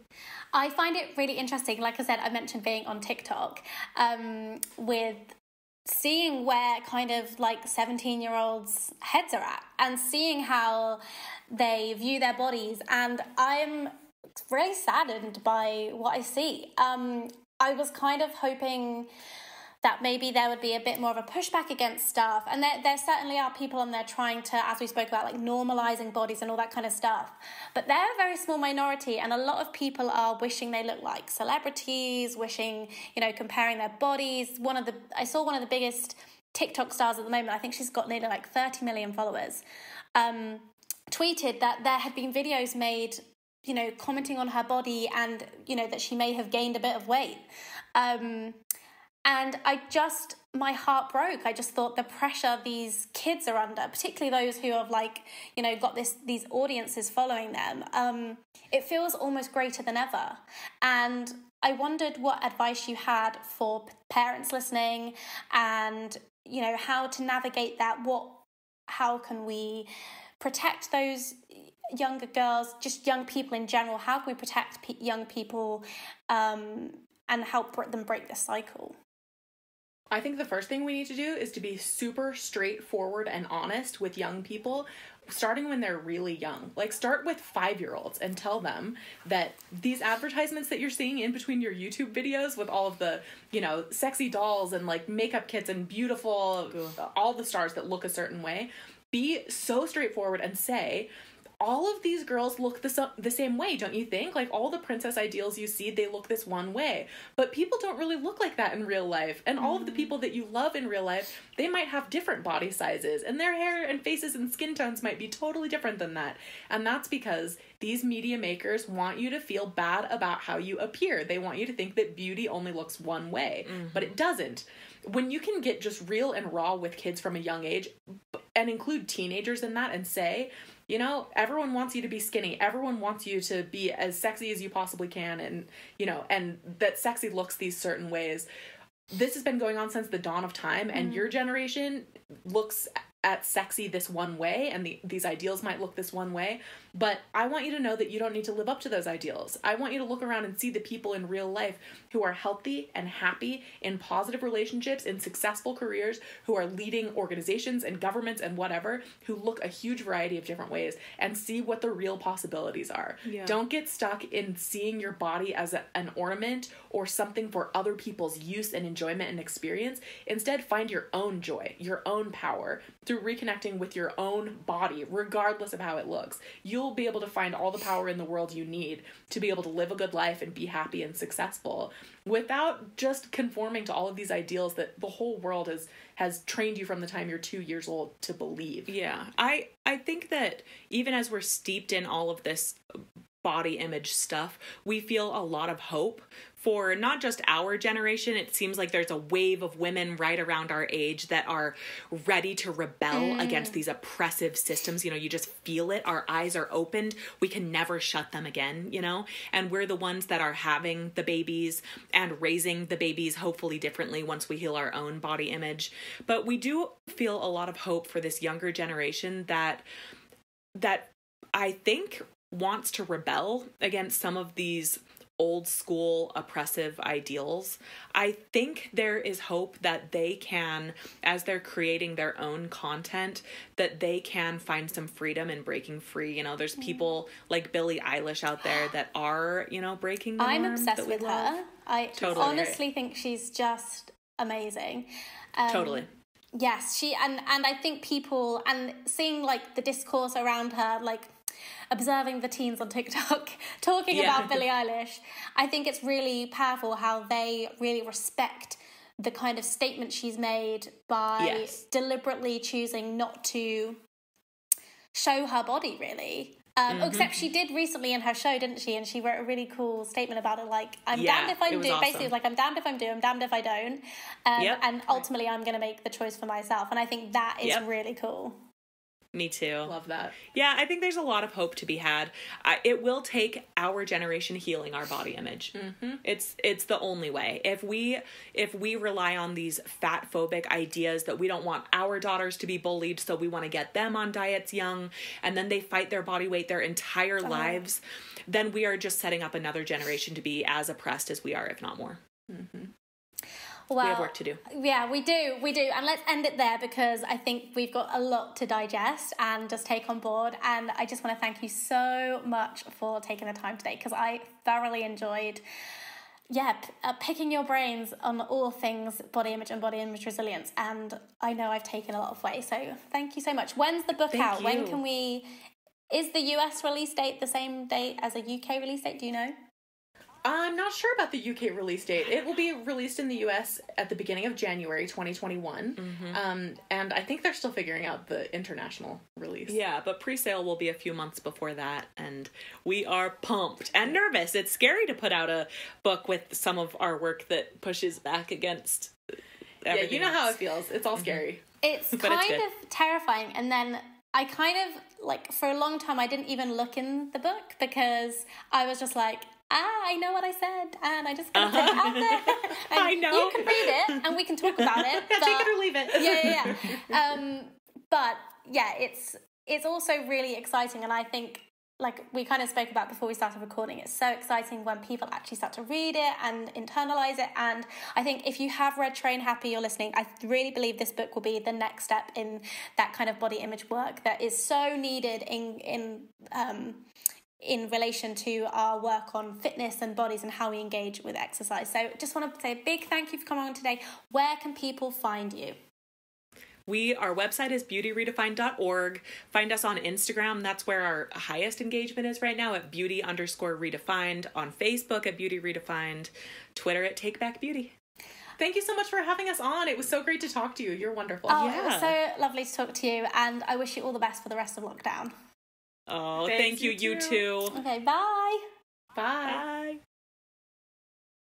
I find it really interesting. Like I said, I mentioned being on TikTok um, with seeing where kind of like 17 year olds' heads are at and seeing how they view their bodies. And I'm very saddened by what I see. Um, I was kind of hoping that maybe there would be a bit more of a pushback against stuff. And there, there certainly are people on there trying to, as we spoke about, like normalizing bodies and all that kind of stuff. But they're a very small minority, and a lot of people are wishing they look like celebrities, wishing, you know, comparing their bodies. One of the, I saw one of the biggest TikTok stars at the moment, I think she's got nearly like 30 million followers, um, tweeted that there had been videos made you know, commenting on her body and, you know, that she may have gained a bit of weight. Um, and I just, my heart broke. I just thought the pressure these kids are under, particularly those who have like, you know, got this these audiences following them. Um, it feels almost greater than ever. And I wondered what advice you had for parents listening, and you know how to navigate that. What, how can we protect those younger girls, just young people in general? How can we protect young people um, and help them break this cycle? I think the first thing we need to do is to be super straightforward and honest with young people, starting when they're really young. Like, start with five year olds and tell them that these advertisements that you're seeing in between your YouTube videos with all of the, you know, sexy dolls and like makeup kits and beautiful, all the stars that look a certain way, be so straightforward and say, all of these girls look the, the same way, don't you think? Like all the princess ideals you see, they look this one way. But people don't really look like that in real life. And all of the mm-hmm. people that you love in real life, they might have different body sizes, and their hair and faces and skin tones might be totally different than that. And that's because these media makers want you to feel bad about how you appear. They want you to think that beauty only looks one way, but it mm-hmm. doesn't. When you can get just real and raw with kids from a young age and include teenagers in that and say, you know, everyone wants you to be skinny. Everyone wants you to be as sexy as you possibly can and, you know, and that sexy looks these certain ways. This has been going on since the dawn of time and mm-hmm. your generation looks at sexy this one way and the, these ideals might look this one way But I want you to know that you don't need to live up to those ideals. I want you to look around and see the people in real life who are healthy and happy in positive relationships, in successful careers, who are leading organizations and governments and whatever, who look a huge variety of different ways and see what the real possibilities are. Yeah. Don't get stuck in seeing your body as a, an ornament or something for other people's use and enjoyment and experience. Instead, find your own joy, your own power through reconnecting with your own body, regardless of how it looks. You'll be able to find all the power in the world you need to be able to live a good life and be happy and successful without just conforming to all of these ideals that the whole world has has trained you from the time you're 2 years old to believe. Yeah. I I think that even as we're steeped in all of this body image stuff, we feel a lot of hope for not just our generation. It seems like there's a wave of women right around our age that are ready to rebel mm. against these oppressive systems. You know, you just feel it. Our eyes are opened. We can never shut them again, you know? And we're the ones that are having the babies and raising the babies hopefully differently once we heal our own body image. But we do feel a lot of hope for this younger generation that that I think wants to rebel against some of these old school oppressive ideals. I think there is hope that they can as they're creating their own content that they can find some freedom in breaking free. You know, there's people like Billie Eilish out there that are, you know, breaking the I'm obsessed with love. her. I Totally. honestly think she's just amazing. Um, Totally. Yes, she and and I think people and seeing like the discourse around her, like observing the teens on TikTok talking Yeah. about Billie Eilish, I think it's really powerful how they really respect the kind of statement she's made by Yes. deliberately choosing not to show her body really. Um, Mm-hmm. Except she did recently in her show, didn't she? And she wrote a really cool statement about it, like "I'm Yeah, damned if I do." was Basically, awesome. it was like "I'm damned if I do, I'm damned if I don't," um, Yep. and ultimately, I'm going to make the choice for myself. And I think that is Yep. really cool. Me too. Love that. Yeah, I think there's a lot of hope to be had. I, it will take our generation healing our body image. Mm-hmm. It's it's the only way. If we if we rely on these fat phobic ideas that we don't want our daughters to be bullied, so we want to get them on diets young, and then they fight their body weight their entire lives, then we are just setting up another generation to be as oppressed as we are, if not more. Well, we have work to do. Yeah, we do, we do, and let's end it there because I think we've got a lot to digest and just take on board. And I just want to thank you so much for taking the time today because I thoroughly enjoyed. Yeah, p- uh, picking your brains on all things body image and body image resilience, and I know I've taken a lot of way. So thank you so much. When's the book Thank out? When can we? Is the US release date the same date as a UK release date? Do you know? I'm not sure about the UK release date. It will be released in the US at the beginning of January 2021. Mm-hmm. Um, and I think they're still figuring out the international release. Yeah, but pre-sale will be a few months before that, and we are pumped and nervous. It's scary to put out a book with some of our work that pushes back against. Yeah, you know how it feels. It's all scary. It's But kind it's of terrifying. And then I kind of like for a long time I didn't even look in the book because I was just like, ah, I know what I said, and I just gonna put it out there. I know. you can read it, and we can talk about it. Take it or leave it. yeah, yeah, yeah. Um, but yeah, it's it's also really exciting, and I think like we kind of spoke about before we started recording, it's so exciting when people actually start to read it and internalize it. And I think if you have read Train Happy, you're listening. I really believe this book will be the next step in that kind of body image work that is so needed in in um, in relation to our work on fitness and bodies and how we engage with exercise. So just want to say a big thank you for coming on today. Where can people find you? We our website is beautyredefined.org. Find us on Instagram. That's where our highest engagement is right now at beauty underscore redefined. On Facebook at beauty redefined. Twitter at take back beauty. Thank you so much for having us on. It was so great to talk to you. You're wonderful. Oh, it was Yeah. so lovely to talk to you, and I wish you all the best for the rest of lockdown. Oh, Thanks, thank you, you you too. too. Okay, bye. Bye. Bye.